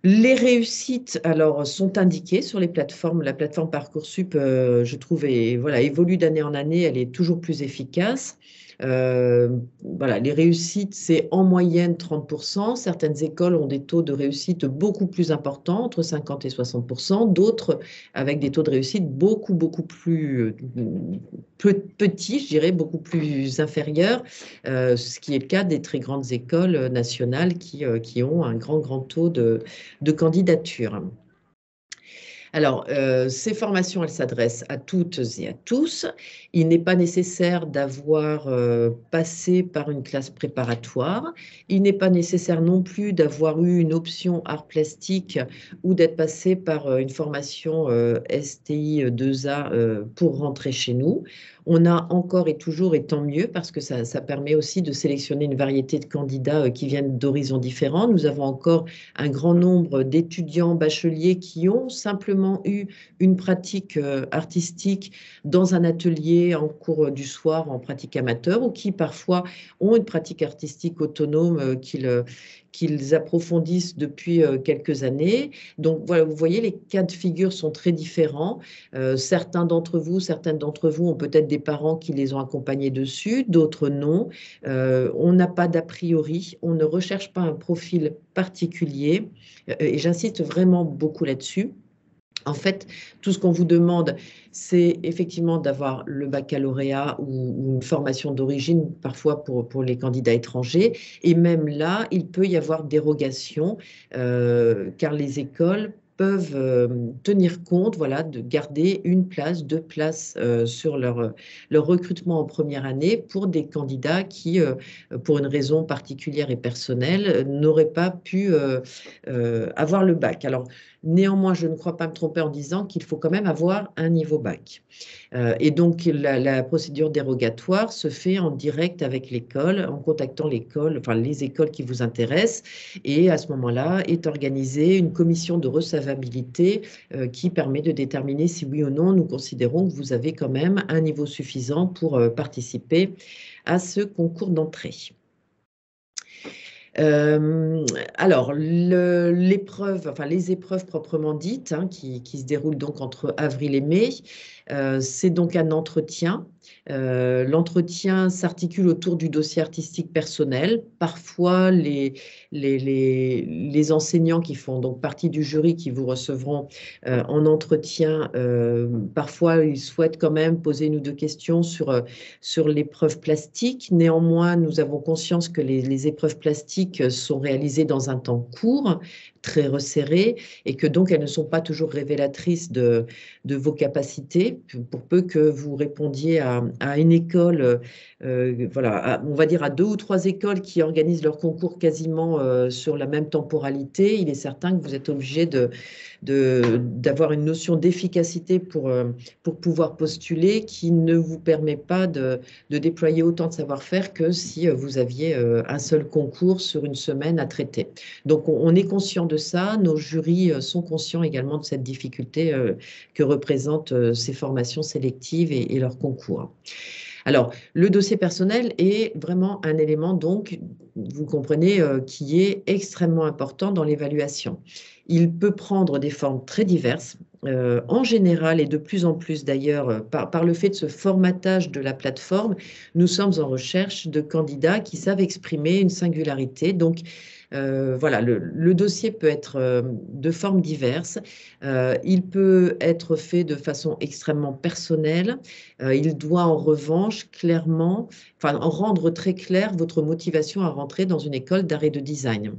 Les réussites alors sont indiquées sur les plateformes. La plateforme Parcoursup, euh, je trouve, voilà, évolue d'année en année. Elle est toujours plus efficace. Euh, voilà, les réussites, c'est en moyenne 30%. Certaines écoles ont des taux de réussite beaucoup plus importants, entre 50 et 60%. D'autres avec des taux de réussite beaucoup, beaucoup plus euh, petits, je dirais, beaucoup plus inférieurs, euh, ce qui est le cas des très grandes écoles nationales qui, qui ont un grand, grand taux de, de candidature. Alors, euh, ces formations, elles s'adressent à toutes et à tous. Il n'est pas nécessaire d'avoir euh, passé par une classe préparatoire. Il n'est pas nécessaire non plus d'avoir eu une option art plastique ou d'être passé par euh, une formation STI 2A pour rentrer chez nous. On a encore et toujours, et tant mieux, parce que ça, permet aussi de sélectionner une variété de candidats qui viennent d'horizons différents. Nous avons encore un grand nombre d'étudiants bacheliers qui ont simplement eu une pratique artistique dans un atelier en cours du soir en pratique amateur ou qui parfois ont une pratique artistique autonome qu'ils qu'ils approfondissent depuis euh, quelques années. Donc voilà, vous voyez, les cas de figure sont très différents. Euh, certains d'entre vous, certaines d'entre vous ont peut-être des parents qui les ont accompagnés dessus, d'autres non. Euh, on n'a pas d'a priori, on ne recherche pas un profil particulier, et j'insiste vraiment beaucoup là-dessus. En fait, tout ce qu'on vous demande, c'est effectivement d'avoir le baccalauréat ou, une formation d'origine, parfois pour, les candidats étrangers. Et même là, il peut y avoir dérogation, euh, car les écoles peuvent euh, tenir compte voilà, de garder une place, deux places euh, sur leur, leur recrutement en première année pour des candidats qui, pour une raison particulière et personnelle, n'auraient pas pu avoir le bac. Alors, Néanmoins, je ne crois pas me tromper en disant qu'il faut quand même avoir un niveau bac. Euh, et donc, la, procédure dérogatoire se fait en direct avec l'école, en contactant l'école, enfin les écoles qui vous intéressent. Et à ce moment-là, est organisée une commission de recevabilité euh, qui permet de déterminer si oui ou non nous considérons que vous avez quand même un niveau suffisant pour euh, participer à ce concours d'entrée. Euh, alors, l'épreuve, enfin les épreuves proprement dites, hein, qui, qui, se déroulent donc entre avril et mai, euh, c'est donc un entretien. Euh, l'entretien s'articule autour du dossier artistique personnel. Parfois, les, les, enseignants qui font donc partie du jury qui vous recevront euh, en entretien, parfois ils souhaitent quand même poser une ou deux questions sur, sur l'épreuve plastique. Néanmoins, nous avons conscience que les, les épreuves plastiques sont réalisées dans un temps court très resserrées et que donc elles ne sont pas toujours révélatrices de, de vos capacités, pour peu que vous répondiez à, à une école, euh, voilà, on va dire à deux ou trois écoles qui organisent leur concours quasiment euh, sur la même temporalité, il est certain que vous êtes obligé de, d'avoir une notion d'efficacité pour, euh, pour pouvoir postuler qui ne vous permet pas de, de déployer autant de savoir-faire que si vous aviez un seul concours sur une semaine à traiter. Donc on est conscient de ça. Nos jurys euh, sont conscients également de cette difficulté euh, que représentent euh, ces formations sélectives et, leurs concours. Alors, le dossier personnel est vraiment un élément, donc, vous comprenez, qui est extrêmement important dans l'évaluation. Il peut prendre des formes très diverses. en général, et de plus en plus d'ailleurs, par, par, le fait de ce formatage de la plateforme, nous sommes en recherche de candidats qui savent exprimer une singularité. Donc, euh, voilà, le, dossier peut être euh, de formes diverses. Euh, il peut être fait de façon extrêmement personnelle. il doit en revanche clairement, enfin, rendre très clair votre motivation à rentrer dans une école d'art et de design.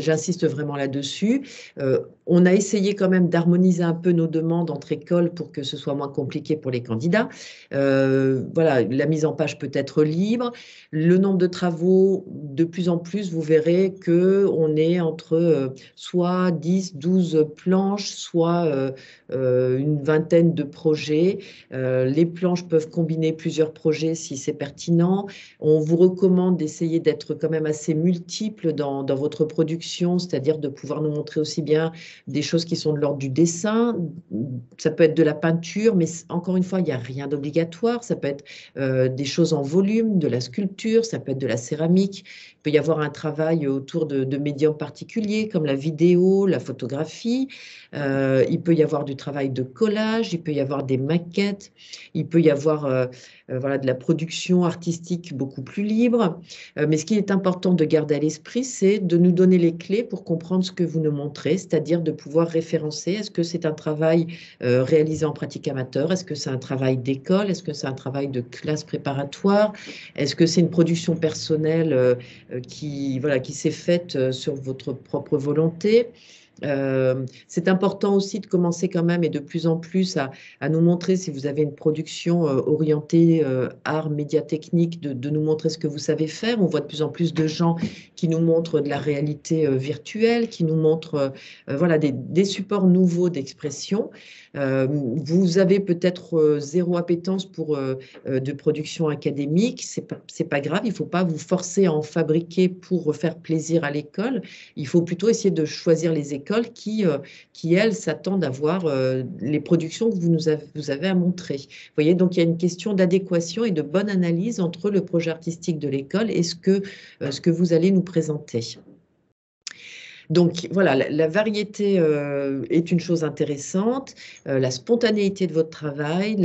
j'insiste vraiment là-dessus. On a essayé quand même d'harmoniser un peu nos demandes entre écoles pour que ce soit moins compliqué pour les candidats. Euh, voilà, la mise en page peut être libre. Le nombre de travaux, de plus en plus, vous verrez que on est entre euh, soit 10, 12 planches, soit euh, une vingtaine de projets. les planches peuvent combiner plusieurs projets si c'est pertinent. On vous recommande d'essayer d'être quand même assez multiple dans, dans votre production, c'est-à-dire de pouvoir nous montrer aussi bien des choses qui sont de l'ordre du dessin, ça peut être de la peinture, mais encore une fois, il n'y a rien d'obligatoire, ça peut être euh, des choses en volume, de la sculpture, ça peut être de la céramique, il peut y avoir un travail autour de, médiums particuliers comme la vidéo, la photographie, euh, il peut y avoir du travail de collage, il peut y avoir des maquettes, il peut y avoir euh, voilà, de la production artistique beaucoup plus libre. mais ce qui est important de garder à l'esprit, c'est de nous donner les clés pour comprendre ce que vous nous montrez, c'est-à-dire de pouvoir référencer. Est-ce que c'est un travail euh, réalisé en pratique amateur? Est-ce que c'est un travail d'école? Est-ce que c'est un travail de classe préparatoire? Est-ce que c'est une production personnelle euh, euh, qui, voilà, qui s'est faite sur votre propre volonté Euh, c'est important aussi de commencer quand même et de plus en plus à, nous montrer, si vous avez une production euh, orientée euh, art, média technique, de, nous montrer ce que vous savez faire. On voit de plus en plus de gens qui nous montrent de la réalité virtuelle, qui nous montrent voilà, des, supports nouveaux d'expression. Vous avez peut-être zéro appétence pour de production académique, c'est pas, pas grave, il ne faut pas vous forcer à en fabriquer pour faire plaisir à l'école. Il faut plutôt essayer de choisir les écoles qui, euh, qui elles, s'attendent à voir euh, les productions que vous avez, à montrer. Vous voyez, donc il y a une question d'adéquation et de bonne analyse entre le projet artistique de l'école et euh, ce que vous allez nous présenter. Donc voilà, la, variété est une chose intéressante, la spontanéité de votre travail,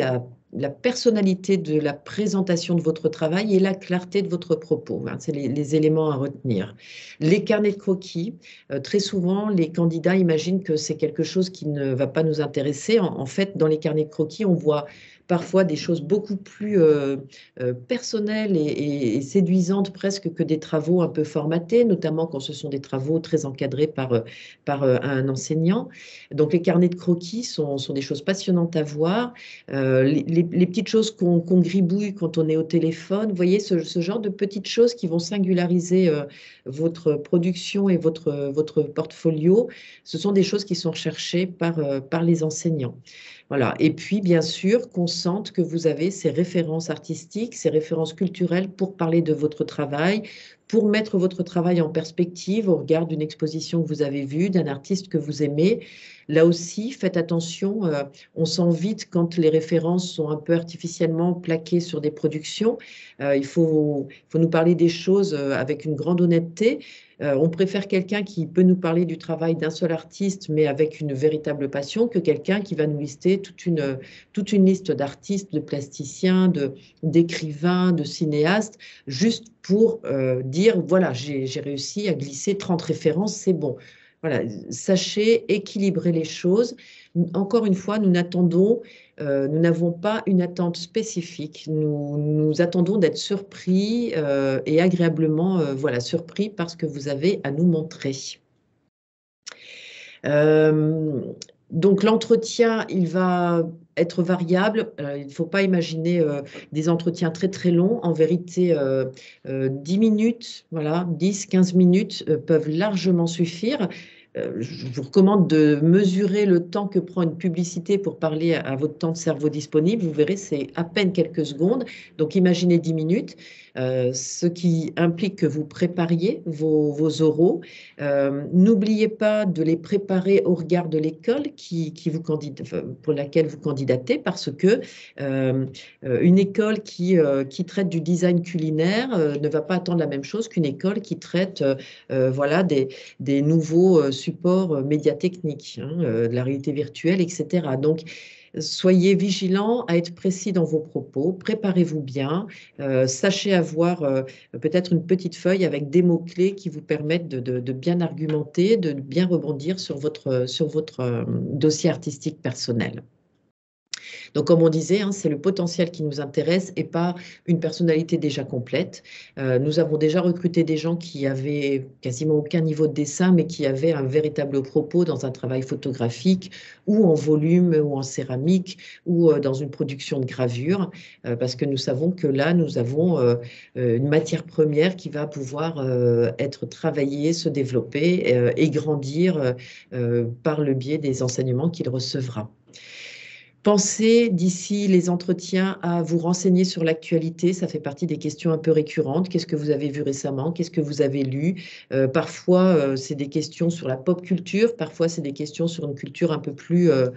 la personnalité de la présentation de votre travail et la clarté de votre propos. C'est les, éléments à retenir. Les carnets de croquis, euh, très souvent, les candidats imaginent que c'est quelque chose qui ne va pas nous intéresser. en, fait, dans les carnets de croquis, on voit parfois des choses beaucoup plus euh, euh, personnelles et, séduisantes presque que des travaux un peu formatés, notamment quand ce sont des travaux très encadrés par, euh, par un enseignant. Donc les carnets de croquis sont, sont des choses passionnantes à voir. Les, petites choses qu'on gribouille quand on est au téléphone, vous voyez ce, ce genre de petites choses qui vont singulariser votre production et votre, votre portfolio, ce sont des choses qui sont recherchées par, par les enseignants. Voilà. Et puis, bien sûr, qu'on sente que vous avez ces références artistiques, ces références culturelles pour parler de votre travail, pour mettre votre travail en perspective au regard d'une exposition que vous avez vue, d'un artiste que vous aimez. Là aussi, faites attention, euh, on sent vite quand les références sont un peu artificiellement plaquées sur des productions. Euh, il faut, faut, nous parler des choses euh, avec une grande honnêteté. On préfère quelqu'un qui peut nous parler du travail d'un seul artiste, mais avec une véritable passion, que quelqu'un qui va nous lister toute une, toute une liste d'artistes, de plasticiens, d'écrivains, de, cinéastes, juste pour dire, voilà, j'ai réussi à glisser 30 références, c'est bon. Voilà, sachez équilibrer les choses. Encore une fois, nous n'attendons, euh, nous n'avons pas une attente spécifique. Nous, nous attendons d'être surpris euh, et agréablement, euh, voilà, surpris parce que vous avez à nous montrer. donc l'entretien, il va être variable. il ne faut pas imaginer des entretiens très très longs. En vérité, 10 minutes, voilà, 10, 15 minutes peuvent largement suffire. Euh, je vous recommande de mesurer le temps que prend une publicité pour parler à, votre temps de cerveau disponible. Vous verrez, c'est à peine quelques secondes. Donc, imaginez 10 minutes. Euh, ce qui implique que vous prépariez vos, oraux. Euh, n'oubliez pas de les préparer au regard de l'école pour laquelle vous candidatez, parce que euh, une école qui, traite du design culinaire ne va pas attendre la même chose qu'une école qui traite voilà, des, des nouveaux supports médiatechniques, hein, de la réalité virtuelle, etc. Donc, Soyez vigilants à être précis dans vos propos, préparez-vous bien, euh, sachez avoir euh, peut-être une petite feuille avec des mots-clés qui vous permettent de, bien argumenter, de bien rebondir sur votre, sur votre euh, dossier artistique personnel. Donc, comme on disait, hein, c'est le potentiel qui nous intéresse et pas une personnalité déjà complète. Euh, nous avons déjà recruté des gens qui avaient quasiment aucun niveau de dessin, mais qui avaient un véritable propos dans un travail photographique ou en volume ou en céramique ou euh, dans une production de gravure, euh, parce que nous savons que là, nous avons une matière première qui va pouvoir être travaillée, se développer et grandir par le biais des enseignements qu'il recevra. Pensez d'ici les entretiens à vous renseigner sur l'actualité. Ça fait partie des questions un peu récurrentes. Qu'est-ce que vous avez vu récemment? Qu'est-ce que vous avez lu? Euh, Parfois, euh, c'est des questions sur la pop culture. Parfois, c'est des questions sur une culture un peu plus euh,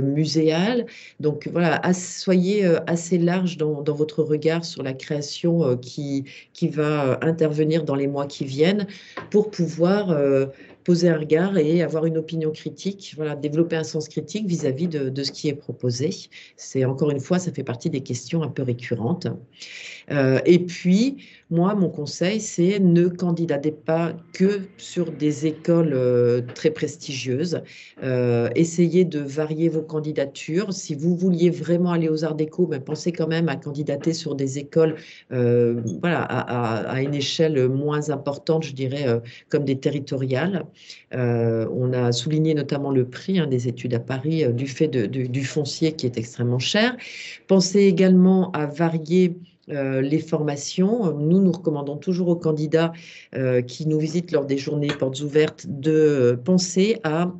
muséale. Donc voilà, soyez assez large dans, dans, votre regard sur la création qui, qui va intervenir dans les mois qui viennent pour pouvoir poser un regard et avoir une opinion critique, voilà, développer un sens critique vis-à-vis de, ce qui est proposé. C'est encore une fois, ça fait partie des questions un peu récurrentes. Euh, et puis, moi, mon conseil, c'est ne candidatez pas que sur des écoles euh, très prestigieuses. Euh, essayez de varier vos candidatures. Si vous vouliez vraiment aller aux arts déco, ben, pensez quand même à candidater sur des écoles voilà, à, une échelle moins importante, je dirais, comme des territoriales. on a souligné notamment le prix hein, des études à Paris du fait du foncier qui est extrêmement cher. Pensez également à varier les formations. Nous, nous recommandons toujours aux candidats qui nous visitent lors des journées portes ouvertes de penser à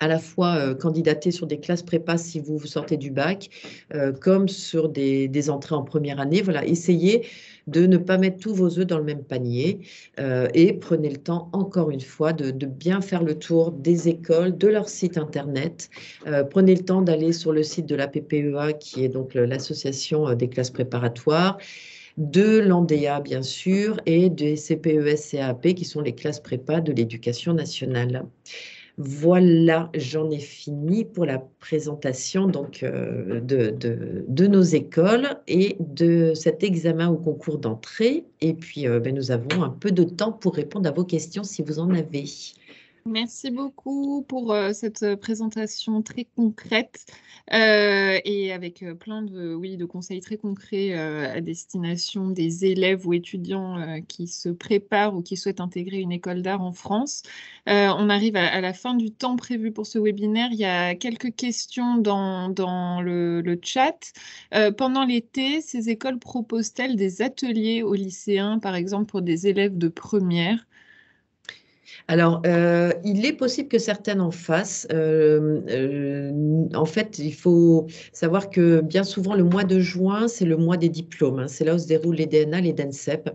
à la fois euh, candidater sur des classes prépa si vous, sortez du bac, euh, comme sur des, entrées en première année. Voilà, essayez de ne pas mettre tous vos œufs dans le même panier euh, et prenez le temps, encore une fois, de, bien faire le tour des écoles, de leur site internet. prenez le temps d'aller sur le site de la PPEA, qui est donc l'association des classes préparatoires de l'ANDEA, bien sûr, et des CPES CAP, qui sont les classes prépa de l'éducation nationale. Voilà, j'en ai fini pour la présentation donc, euh, de, nos écoles et de cet examen au concours d'entrée. Et puis, euh, ben, nous avons un peu de temps pour répondre à vos questions si vous en avez. Merci beaucoup pour euh, cette présentation très concrète euh, et avec euh, plein de, oui, de conseils très concrets à destination des élèves ou étudiants qui se préparent ou qui souhaitent intégrer une école d'art en France. on arrive à, la fin du temps prévu pour ce webinaire. Il y a quelques questions dans, dans le chat. pendant l'été, ces écoles proposent-elles des ateliers aux lycéens, par exemple pour des élèves de première? Alors, euh, il est possible que certaines en fassent. Euh, euh, en fait, il faut savoir que bien souvent, le mois de juin, c'est le mois des diplômes. Hein. C'est là où se déroulent les DNA, les DENSEP.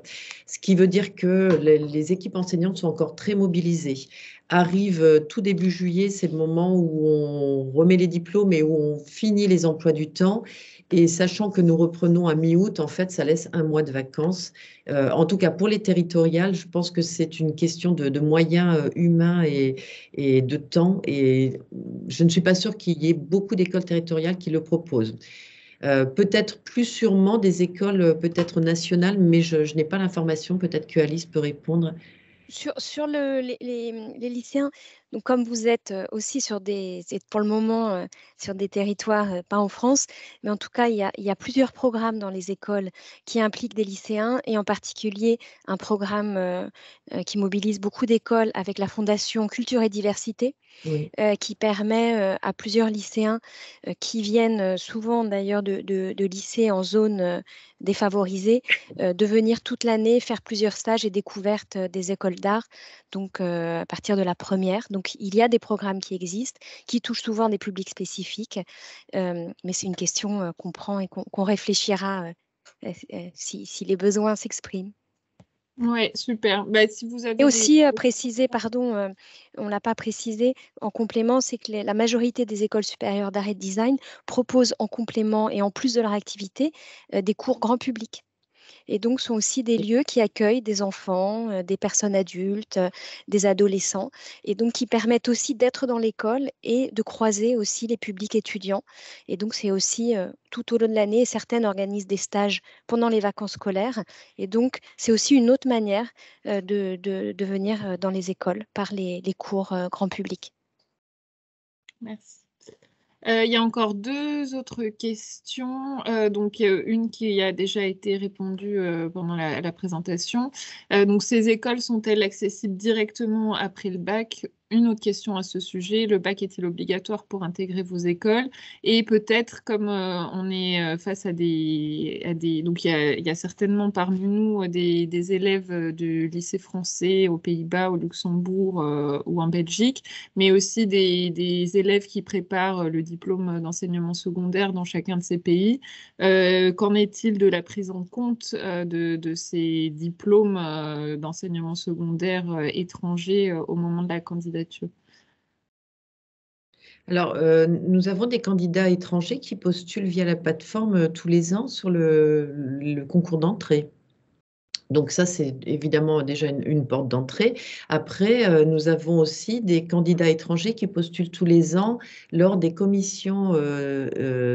Ce qui veut dire que les, équipes enseignantes sont encore très mobilisées. Arrive tout début juillet, c'est le moment où on remet les diplômes et où on finit les emplois du temps. Et sachant que nous reprenons à mi-août, en fait, ça laisse un mois de vacances. Euh, en tout cas, pour les territoriales, je pense que c'est une question de, moyens euh, humains et, de temps. Et je ne suis pas sûre qu'il y ait beaucoup d'écoles territoriales qui le proposent. Euh, peut-être plus sûrement des écoles peut-être nationales, mais je, n'ai pas l'information. Peut-être que Alice peut répondre. Sur, les, lycéens, donc, comme vous êtes aussi sur des, pour le moment, sur des territoires, pas en France, mais en tout cas, il y, a, plusieurs programmes dans les écoles qui impliquent des lycéens et en particulier un programme qui mobilise beaucoup d'écoles avec la Fondation Culture et Diversité, qui permet à plusieurs lycéens qui viennent souvent d'ailleurs de, lycées en zone défavorisée de venir toute l'année faire plusieurs stages et découvertes des écoles d'art, donc à partir de la première. Donc, donc, il y a des programmes qui existent, qui touchent souvent des publics spécifiques, euh, mais c'est une question euh, qu'on prend et qu'on réfléchira euh, si, les besoins s'expriment. Oui, super. Bah, si vous avez et aussi préciser, pardon, on ne l'a pas précisé, en complément, c'est que la majorité des écoles supérieures d'art et de design proposent en complément et en plus de leur activité des cours grand public et donc sont aussi des lieux qui accueillent des enfants, euh, des personnes adultes, euh, des adolescents, et donc qui permettent aussi d'être dans l'école et de croiser aussi les publics étudiants. Et donc c'est aussi euh, tout au long de l'année, certaines organisent des stages pendant les vacances scolaires, et donc c'est aussi une autre manière de, de, venir dans les écoles par les, les cours grand public. Merci. Euh, il y a encore deux autres questions. Euh, donc, une qui a déjà été répondue euh, pendant la, présentation. donc, ces écoles sont-elles accessibles directement après le bac une autre question à ce sujet. Le bac est-il obligatoire pour intégrer vos écoles? Et peut-être, comme euh, on est euh, face à des, donc il y, a, certainement parmi nous euh, des, élèves du lycée français aux Pays-Bas, au Luxembourg ou en Belgique, mais aussi des, élèves qui préparent le diplôme d'enseignement secondaire dans chacun de ces pays. Qu'en est-il de la prise en compte de, ces diplômes d'enseignement secondaire étrangers au moment de la candidature? Alors, euh, nous avons des candidats étrangers qui postulent via la plateforme euh, tous les ans sur le, concours d'entrée. Donc ça, c'est évidemment déjà une, porte d'entrée. Après, euh, nous avons aussi des candidats étrangers qui postulent tous les ans lors des commissions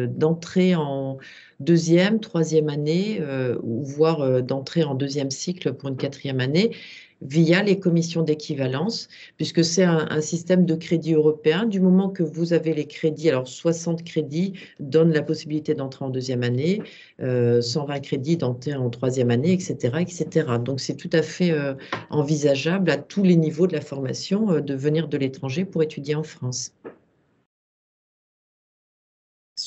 d'entrée en deuxième, troisième année, voire d'entrée en deuxième cycle pour une quatrième année. Via les commissions d'équivalence, puisque c'est un, système de crédit européen. Du moment que vous avez les crédits, alors 60 crédits donnent la possibilité d'entrer en deuxième année, 120 euh, crédits d'entrer en troisième année, etc. etc. Donc c'est tout à fait euh, envisageable à tous les niveaux de la formation euh, de venir de l'étranger pour étudier en France.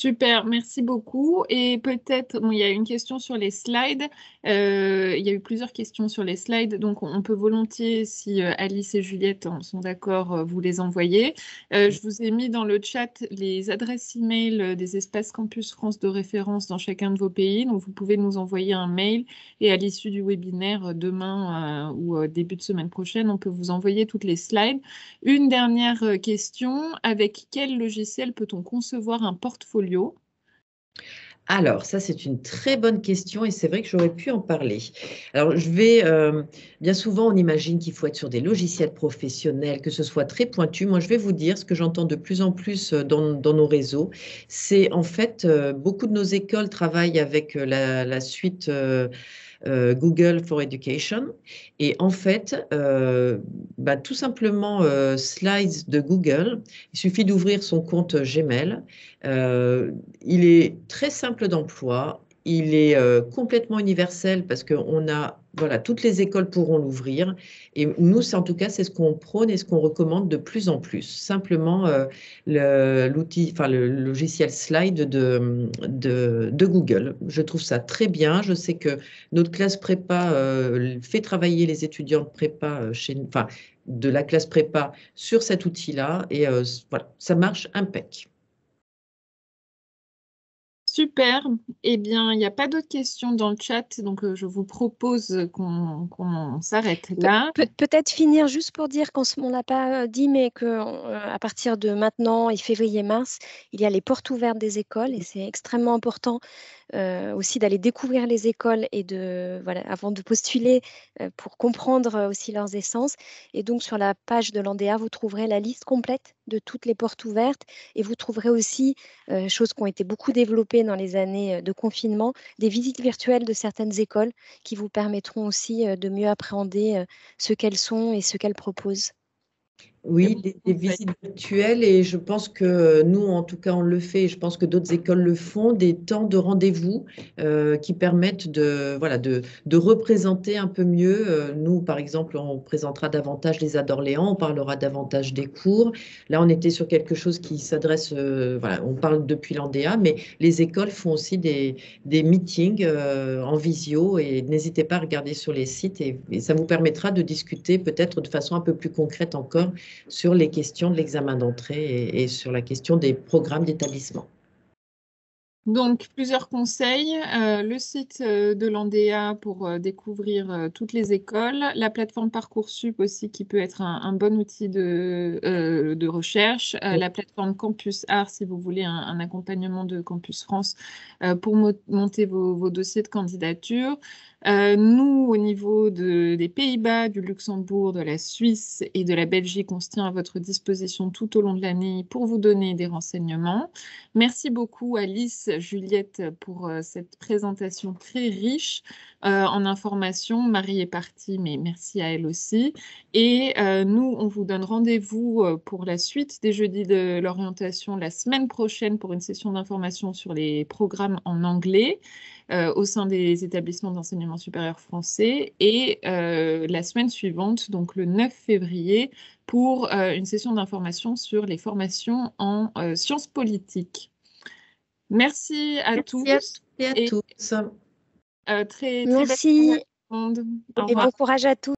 Super, merci beaucoup. Et peut-être, il y a une question sur les slides. Euh, il y a eu plusieurs questions sur les slides, donc on peut volontiers, si euh, Alice et Juliette sont d'accord, euh, vous les envoyer. je vous ai mis dans le chat les adresses e-mail des espaces Campus France de référence dans chacun de vos pays. Donc vous pouvez nous envoyer un mail et à l'issue du webinaire demain ou début de semaine prochaine, on peut vous envoyer toutes les slides. Une dernière question, avec quel logiciel peut-on concevoir un portfolio? Alors, ça, c'est une très bonne question et c'est vrai que j'aurais pu en parler. Alors, je vais, euh, bien souvent, on imagine qu'il faut être sur des logiciels professionnels, que ce soit très pointu. Moi, je vais vous dire ce que j'entends de plus en plus euh, dans, nos réseaux. C'est en fait, euh, beaucoup de nos écoles travaillent avec la, suite. Google for Education. Et en fait, euh, bah, tout simplement, euh, Slides de Google, il suffit d'ouvrir son compte Gmail. il est très simple d'emploi. Il est complètement universel parce qu'on a voilà, toutes les écoles pourront l'ouvrir. Et nous, en tout cas, c'est ce qu'on prône et ce qu'on recommande de plus en plus. Simplement, euh, l'outil, enfin le logiciel Slide de, de, Google. Je trouve ça très bien. Je sais que notre classe prépa euh, fait travailler les étudiants de prépa euh, de la classe prépa sur cet outil-là. Et voilà, ça marche impec. Super. Eh bien, il n'y a pas d'autres questions dans le chat, donc euh, je vous propose qu'on s'arrête là. Peut-être finir juste pour dire qu'on ne l'a pas euh, dit, mais qu'à euh, partir de maintenant et février-mars, il y a les portes ouvertes des écoles et c'est extrêmement important euh, aussi d'aller découvrir les écoles et de, voilà, avant de postuler pour comprendre aussi leurs essences. Et donc, sur la page de l'ANDEA, vous trouverez la liste complète de toutes les portes ouvertes et vous trouverez aussi, euh, choses qui ont été beaucoup développées dans les années de confinement, des visites virtuelles de certaines écoles qui vous permettront aussi de mieux appréhender ce qu'elles sont et ce qu'elles proposent. Oui, des, visites virtuelles et je pense que nous, en tout cas, on le fait. Je pense que d'autres écoles le font. Des temps de rendez-vous euh, qui permettent de, voilà, de, de, représenter un peu mieux. Euh, nous, par exemple, on présentera davantage les A d'Orléans, on parlera davantage des cours. Là, on était sur quelque chose qui s'adresse, euh, voilà, on parle depuis l'Andéa, mais les écoles font aussi des, des meetings en visio et n'hésitez pas à regarder sur les sites et ça vous permettra de discuter peut-être de façon un peu plus concrète encore sur les questions de l'examen d'entrée et, sur la question des programmes d'établissement. Donc, plusieurs conseils. Euh, le site euh, de l'ANDEA pour euh, découvrir toutes les écoles. La plateforme Parcoursup aussi qui peut être un, bon outil de, de recherche. La plateforme Campus Art si vous voulez un, accompagnement de Campus France pour monter vos, dossiers de candidature. Euh, nous, au niveau des Pays-Bas, du Luxembourg, de la Suisse et de la Belgique, on se tient à votre disposition tout au long de l'année pour vous donner des renseignements. Merci beaucoup Alice, Juliette, pour euh, cette présentation très riche euh, en informations. Marie est partie, mais merci à elle aussi. Et nous, on vous donne rendez-vous pour la suite des jeudis de l'orientation la semaine prochaine pour une session d'information sur les programmes en anglais. Euh, au sein des établissements d'enseignement supérieur français et euh, la semaine suivante, donc le 9 février, pour euh, une session d'information sur les formations en sciences politiques. Merci à tous. et à tous. très, Merci. et bon courage à tous.